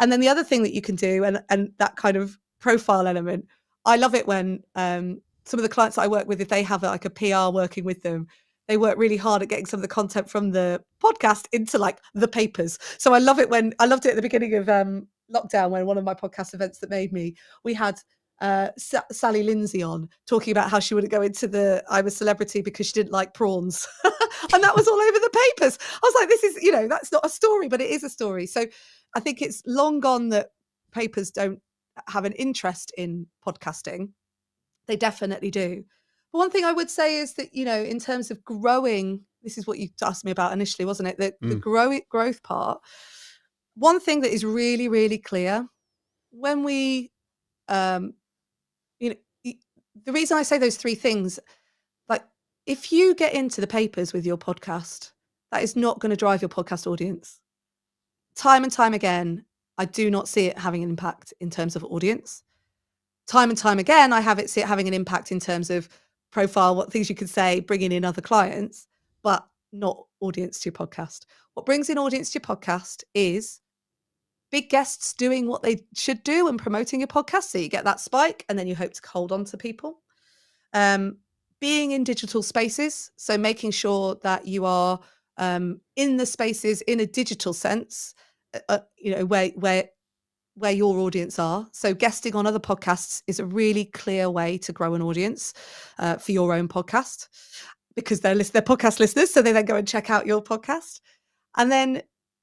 and then the other thing that you can do, and and that kind of profile element. I love it when um, some of the clients that I work with, if they have like a PR working with them, they work really hard at getting some of the content from the podcast into like the papers. So I love it when I loved it at the beginning of um, lockdown when one of my podcast events that made me, we had uh, Sally Lindsay on talking about how she wouldn't go into the I'm a celebrity because she didn't like prawns. and that was all over the papers. I was like, this is, you know, that's not a story, but it is a story. So I think it's long gone that papers don't have an interest in podcasting. They definitely do. But one thing I would say is that, you know, in terms of growing, this is what you asked me about initially, wasn't it? The, mm. the grow, growth part. One thing that is really, really clear when we, um, you know, the reason I say those three things, like if you get into the papers with your podcast, that is not going to drive your podcast audience. Time and time again, I do not see it having an impact in terms of audience. Time and time again, I have it see it having an impact in terms of profile, what things you can say, bringing in other clients, but not audience to your podcast. What brings in audience to your podcast is big guests doing what they should do and promoting your podcast. So you get that spike and then you hope to hold on to people. Um, being in digital spaces, so making sure that you are um, in the spaces in a digital sense, uh, uh you know, where where where your audience are. So, guesting on other podcasts is a really clear way to grow an audience uh, for your own podcast because they're they're podcast listeners, so they then go and check out your podcast. And then,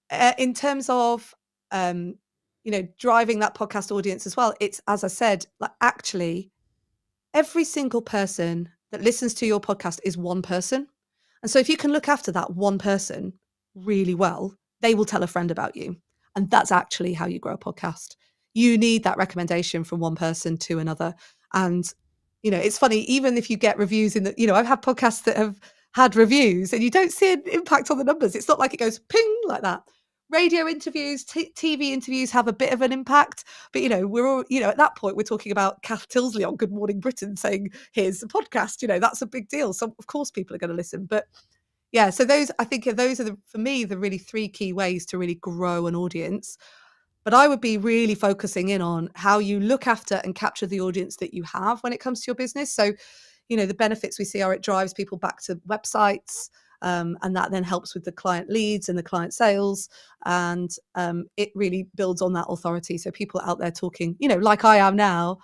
uh, in terms of um, you know driving that podcast audience as well, it's as I said, like actually, every single person that listens to your podcast is one person, and so if you can look after that one person really well, they will tell a friend about you. And that's actually how you grow a podcast. You need that recommendation from one person to another. And, you know, it's funny, even if you get reviews in the, you know, I've had podcasts that have had reviews and you don't see an impact on the numbers. It's not like it goes ping like that. Radio interviews, TV interviews have a bit of an impact, but you know we're all you know at that point we're talking about Kath Tilsley on Good Morning Britain saying here's a podcast. You know that's a big deal. So of course people are going to listen. But yeah so those i think those are the, for me the really three key ways to really grow an audience. But i would be really focusing in on how you look after and capture the audience that you have when it comes to your business. So you know the benefits we see are it drives people back to websites um, and that then helps with the client leads and the client sales and um, it really builds on that authority. So people out there talking you know like i am now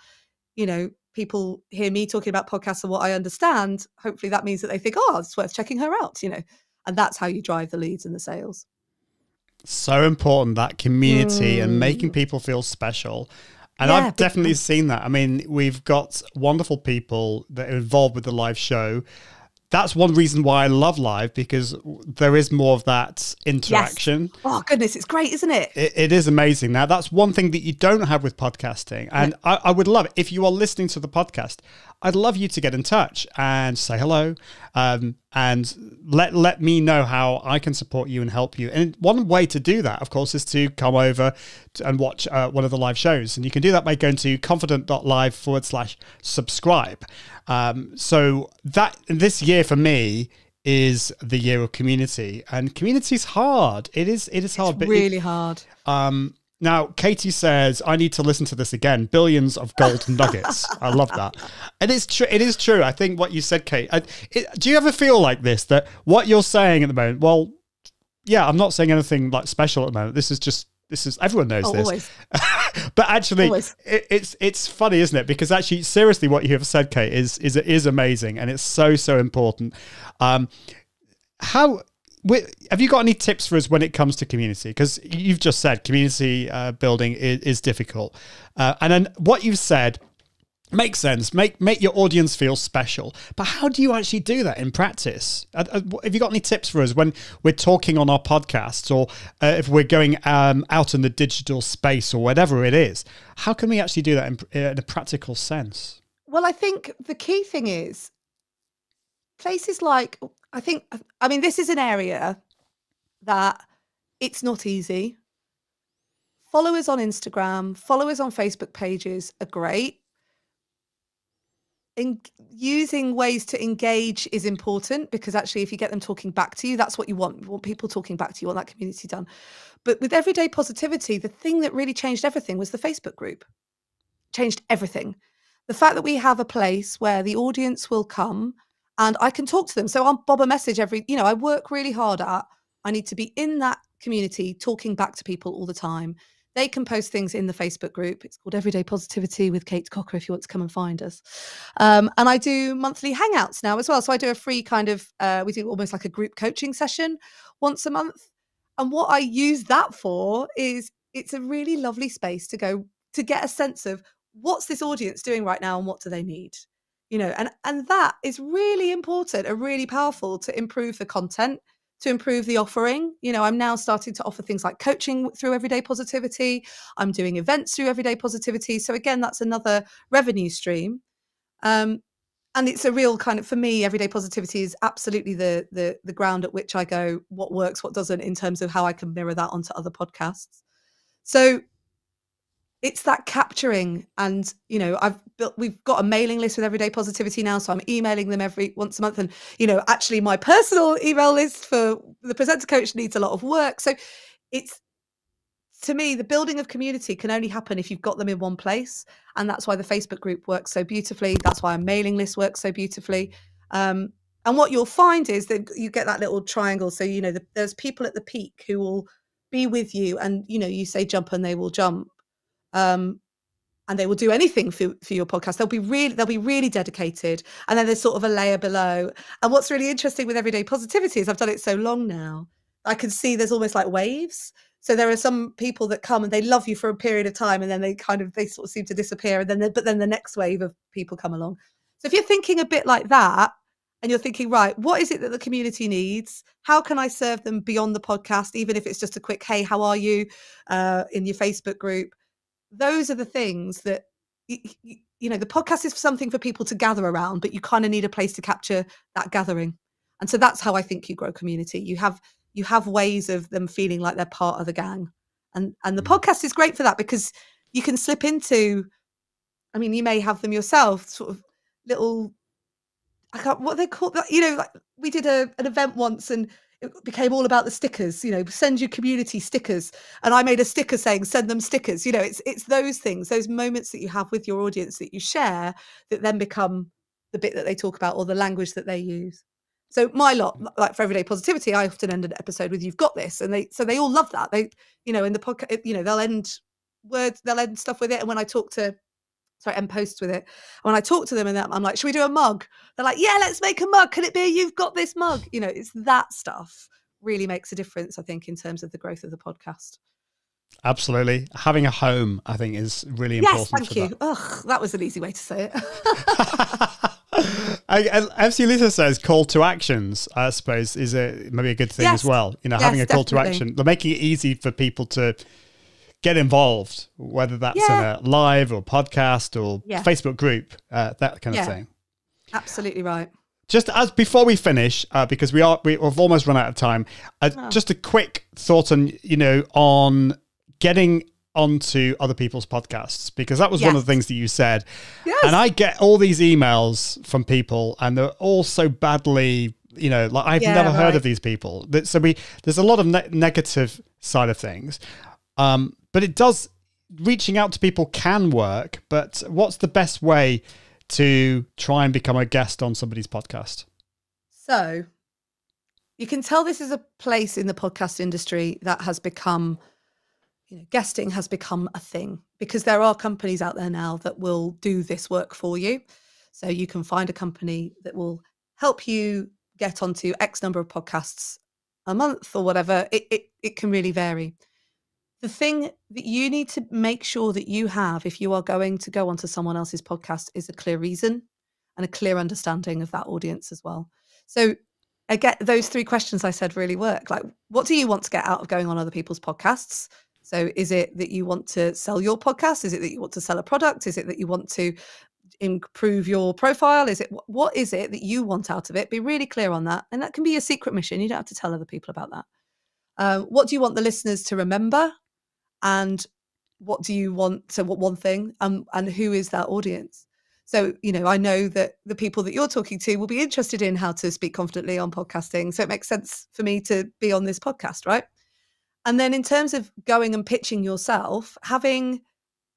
you know people hear me talking about podcasts and what I understand, hopefully that means that they think, oh, it's worth checking her out, you know. And that's how you drive the leads and the sales. So important that community mm. and making people feel special. And yeah, I've definitely seen that. I mean, we've got wonderful people that are involved with the live show that's one reason why I love live because there is more of that interaction. Yes. Oh goodness, it's great, isn't it? it? It is amazing. Now that's one thing that you don't have with podcasting, and yeah. I, I, would love it if you are listening to the podcast. I'd love you to get in touch and say hello, um, and let let me know how I can support you and help you. And one way to do that, of course, is to come over to, and watch uh, one of the live shows, and you can do that by going to confident.live forward slash subscribe. Um, so that this year for me is the year of community, and community is hard. It is it is hard. It's really hard. Um, now, Katie says, I need to listen to this again. Billions of gold nuggets. I love that. It is true. It is true. I think what you said, Kate. I, it, do you ever feel like this that what you're saying at the moment? Well, yeah, I'm not saying anything like special at the moment. This is just this is everyone knows Oh, this. but actually, it, it's it's funny, isn't it? Because actually, seriously, what you have said, Kate, is is is amazing, and it's so so important. Um, how have you got any tips for us when it comes to community? Because you've just said community uh, building is, is difficult, uh, and then what you've said makes sense. Make make your audience feel special. But how do you actually do that in practice? Uh, uh, Have you got any tips for us when we're talking on our podcasts, or uh, if we're going um, out in the digital space, or whatever it is? How can we actually do that in, in a practical sense? Well, I think the key thing is places like I think I mean this is an area that it's not easy. Followers on Instagram, followers on Facebook pages are great. In using ways to engage is important because actually if you get them talking back to you, that's what you want. You want people talking back to you, you want that community done. But with everyday positivity, the thing that really changed everything was the Facebook group. Changed everything the fact that we have a place where the audience will come and I can talk to them. So I'll bob a message every, you know, I work really hard at, I need to be in that community talking back to people all the time. They can post things in the Facebook group. It's called Everyday Positivity with Kate Cocker if you want to come and find us. Um, and I do monthly hangouts now as well. So I do a free kind of, uh, we do almost like a group coaching session once a month. And what I use that for is it's a really lovely space to go to get a sense of what's this audience doing right now and what do they need you know and and that is really important and really powerful to improve the content to improve the offering. You know i'm now starting to offer things like coaching through everyday positivity. I'm doing events through everyday positivity. So again that's another revenue stream. Um and it's a real kind of for me everyday positivity is absolutely the the the ground at which i go what works what doesn't in terms of how i can mirror that onto other podcasts. So it's that capturing and you know i've built we've got a mailing list with everyday positivity now so i'm emailing them every once a month. And you know actually my personal email list for the presenter coach needs a lot of work. So it's to me the building of community can only happen if you've got them in one place. And that's why the facebook group works so beautifully. That's why a mailing list works so beautifully. Um, and what you'll find is that you get that little triangle. So you know the, there's people at the peak who will be with you and you know you say jump and they will jump um, and they will do anything for, for your podcast. They'll be really they'll be really dedicated, and then there's sort of a layer below. And what's really interesting with everyday positivity is I've done it so long now, I can see there's almost like waves. So there are some people that come and they love you for a period of time, and then they kind of they sort of seem to disappear, and then they, but then the next wave of people come along. So if you're thinking a bit like that, and you're thinking, right, what is it that the community needs? How can I serve them beyond the podcast, even if it's just a quick, hey, how are you, uh, in your Facebook group? Those are the things that you know the podcast is something for people to gather around but you kind of need a place to capture that gathering. And so that's how i think you grow community. You have you have ways of them feeling like they're part of the gang. And and the mm. podcast is great for that because you can slip into i mean you may have them yourself sort of little i can't what they call that you know like we did a, an event once and it became all about the stickers you know send your community stickers. And i made a sticker saying send them stickers. You know it's it's those things those moments that you have with your audience that you share that then become the bit that they talk about or the language that they use. So my lot like for everyday positivity i often end an episode with you've got this. And they so they all love that. They you know in the podcast you know they'll end words they'll end stuff with it. And when i talk to sorry, end posts with it. When I talk to them and I'm like, should we do a mug? They're like, yeah, let's make a mug. Can it be a you've got this mug? You know, it's that stuff really makes a difference, I think, in terms of the growth of the podcast. Absolutely, having a home, I think, is really Yes, important. thank for you. that. Ugh, that was an easy way to say it. MC Lisa says call to actions. I suppose is a maybe a good thing as well. You know, having a Yes, call to action, they're making it easy for people to get involved, whether that's Yeah. in a live or podcast or Yeah. Facebook group, uh, that kind of thing. Absolutely right. Just as before we finish, uh, because we are we, we've almost run out of time. Uh, Oh. Just a quick thought on you know on getting onto other people's podcasts because that was one of the things that you said. Yes. And I get all these emails from people, and they're all so badly. You know, like I've Yeah, never heard of these people. So we there's a lot of ne- negative side of things. Um, but it does reaching out to people can work. But what's the best way to try and become a guest on somebody's podcast? So you can tell this is a place in the podcast industry that has become, you know, guesting has become a thing because there are companies out there now that will do this work for you. So you can find a company that will help you get onto X number of podcasts a month or whatever. It, it, it can really vary. The thing that you need to make sure that you have if you are going to go onto someone else's podcast is a clear reason and a clear understanding of that audience as well. So I get those three questions I said really work. Like, what do you want to get out of going on other people's podcasts? So, is it that you want to sell your podcast? Is it that you want to sell a product? Is it that you want to improve your profile? Is it what is it that you want out of it? Be really clear on that. And that can be a secret mission. You don't have to tell other people about that. Uh, what do you want the listeners to remember? And what do you want? So, what one thing? Um, and who is that audience? So, you know, I know that the people that you're talking to will be interested in how to speak confidently on podcasting. So it makes sense for me to be on this podcast, right? And then in terms of going and pitching yourself, having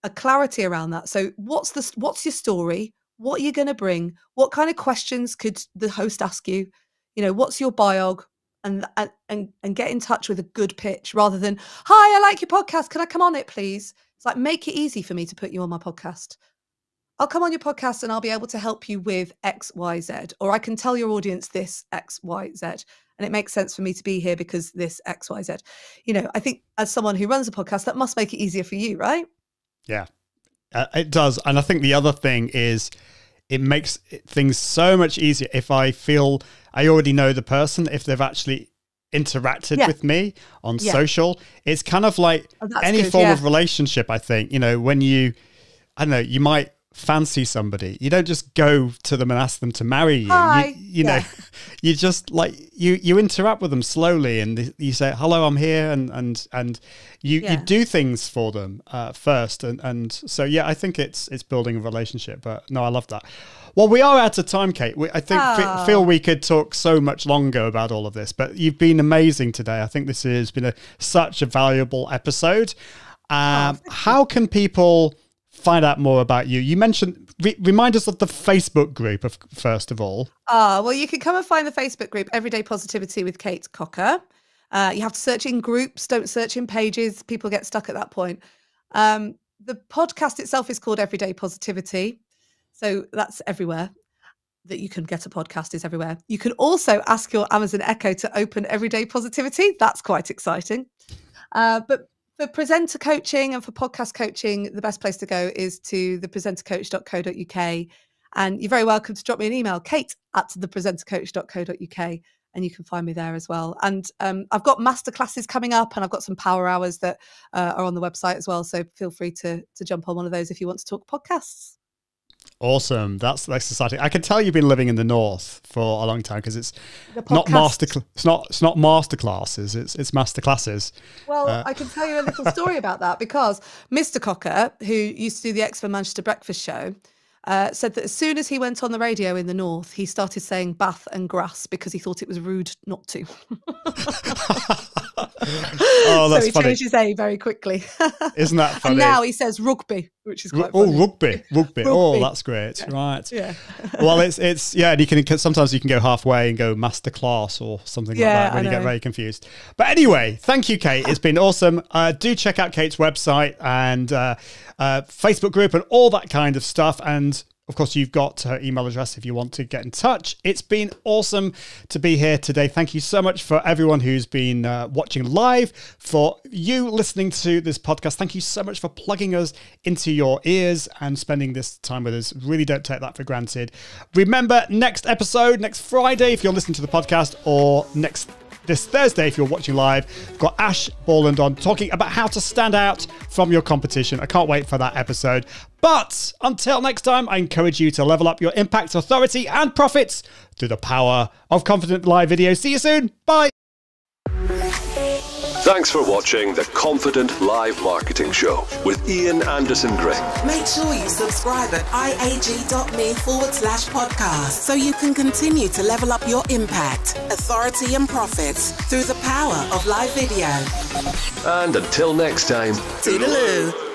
a clarity around that. So what's the what's your story? What are you going to bring? What kind of questions could the host ask you? You know, what's your biog? And, and and get in touch with a good pitch rather than hi i like your podcast can i come on it please it's like make it easy for me to put you on my podcast I'll come on your podcast and I'll be able to help you with X, Y, Z, or I can tell your audience this X, Y, Z. And it makes sense for me to be here because this X, Y, Z. You know, I think as someone who runs a podcast, that must make it easier for you, right? Yeah, uh, it does. And I think the other thing is it makes things so much easier if I feel I already know the person, if they've actually interacted yeah. with me on yeah. social. It's kind of like oh, any good, form yeah. of relationship, I think. You know, when you, I don't know, you might fancy somebody, you don't just go to them and ask them to marry you. Hi. You, you yeah. know, you just like you you interact with them slowly, and you say hello, I'm here, and and and you yeah. you do things for them uh, first, and and so yeah, I think it's it's building a relationship. But no, I love that. Well, we are out of time, Kate. We, I think oh. feel we could talk so much longer about all of this, but you've been amazing today. I think this has been a such a valuable episode. Oh, um, oh, how can people? Find out more about you. You mentioned, re- remind us of the Facebook group, of, first of all. Ah, well, you can come and find the Facebook group, Everyday Positivity with Kate Cocker. Uh, you have to search in groups, don't search in pages. People get stuck at that point. Um, the podcast itself is called Everyday Positivity. So that's everywhere that you can get a podcast is everywhere. You can also ask your Amazon Echo to open Everyday Positivity. That's quite exciting. Uh, but for presenter coaching and for podcast coaching, the best place to go is to thepresentercoach.co.uk. And you're very welcome to drop me an email, kate at thepresentercoach.co.uk, and you can find me there as well. And um, I've got masterclasses coming up, and I've got some power hours that uh, are on the website as well. So feel free to to jump on one of those if you want to talk podcasts. Awesome. That's that's exciting. I can tell you've been living in the north for a long time because it's not master. It's not. It's not master classes. It's it's master classes. Well, uh, I can tell you a little story about that because Mr. Cocker, who used to do the for Manchester Breakfast Show, uh, said that as soon as he went on the radio in the north, he started saying bath and grass because he thought it was rude not to. oh, that's so he funny. changed his A very quickly. Isn't that funny? And now he says rugby, which is quite oh, funny. rugby, rugby. Oh, that's great. Yeah. Right. Yeah. well, it's it's yeah. And you can sometimes you can go halfway and go master class or something yeah, like that when you get very confused. But anyway, thank you, Kate. It's been awesome. Uh, do check out Kate's website and uh, uh, Facebook group and all that kind of stuff. And of course, you've got her email address if you want to get in touch. It's been awesome to be here today. Thank you so much for everyone who's been uh, watching live, for you listening to this podcast. Thank you so much for plugging us into your ears and spending this time with us. Really don't take that for granted. Remember, next episode, next Friday, if you're listening to the podcast, or next this Thursday, if you're watching live, got Ash Borland on talking about how to stand out from your competition. I can't wait for that episode. But until next time, I encourage you to level up your impact, authority, and profits through the power of confident live video. See you soon. Bye. Thanks for watching the Confident Live Marketing Show with Ian Anderson Gray. Make sure you subscribe at iag.me forward slash podcast so you can continue to level up your impact, authority, and profits through the power of live video. And until next time, Toodaloo.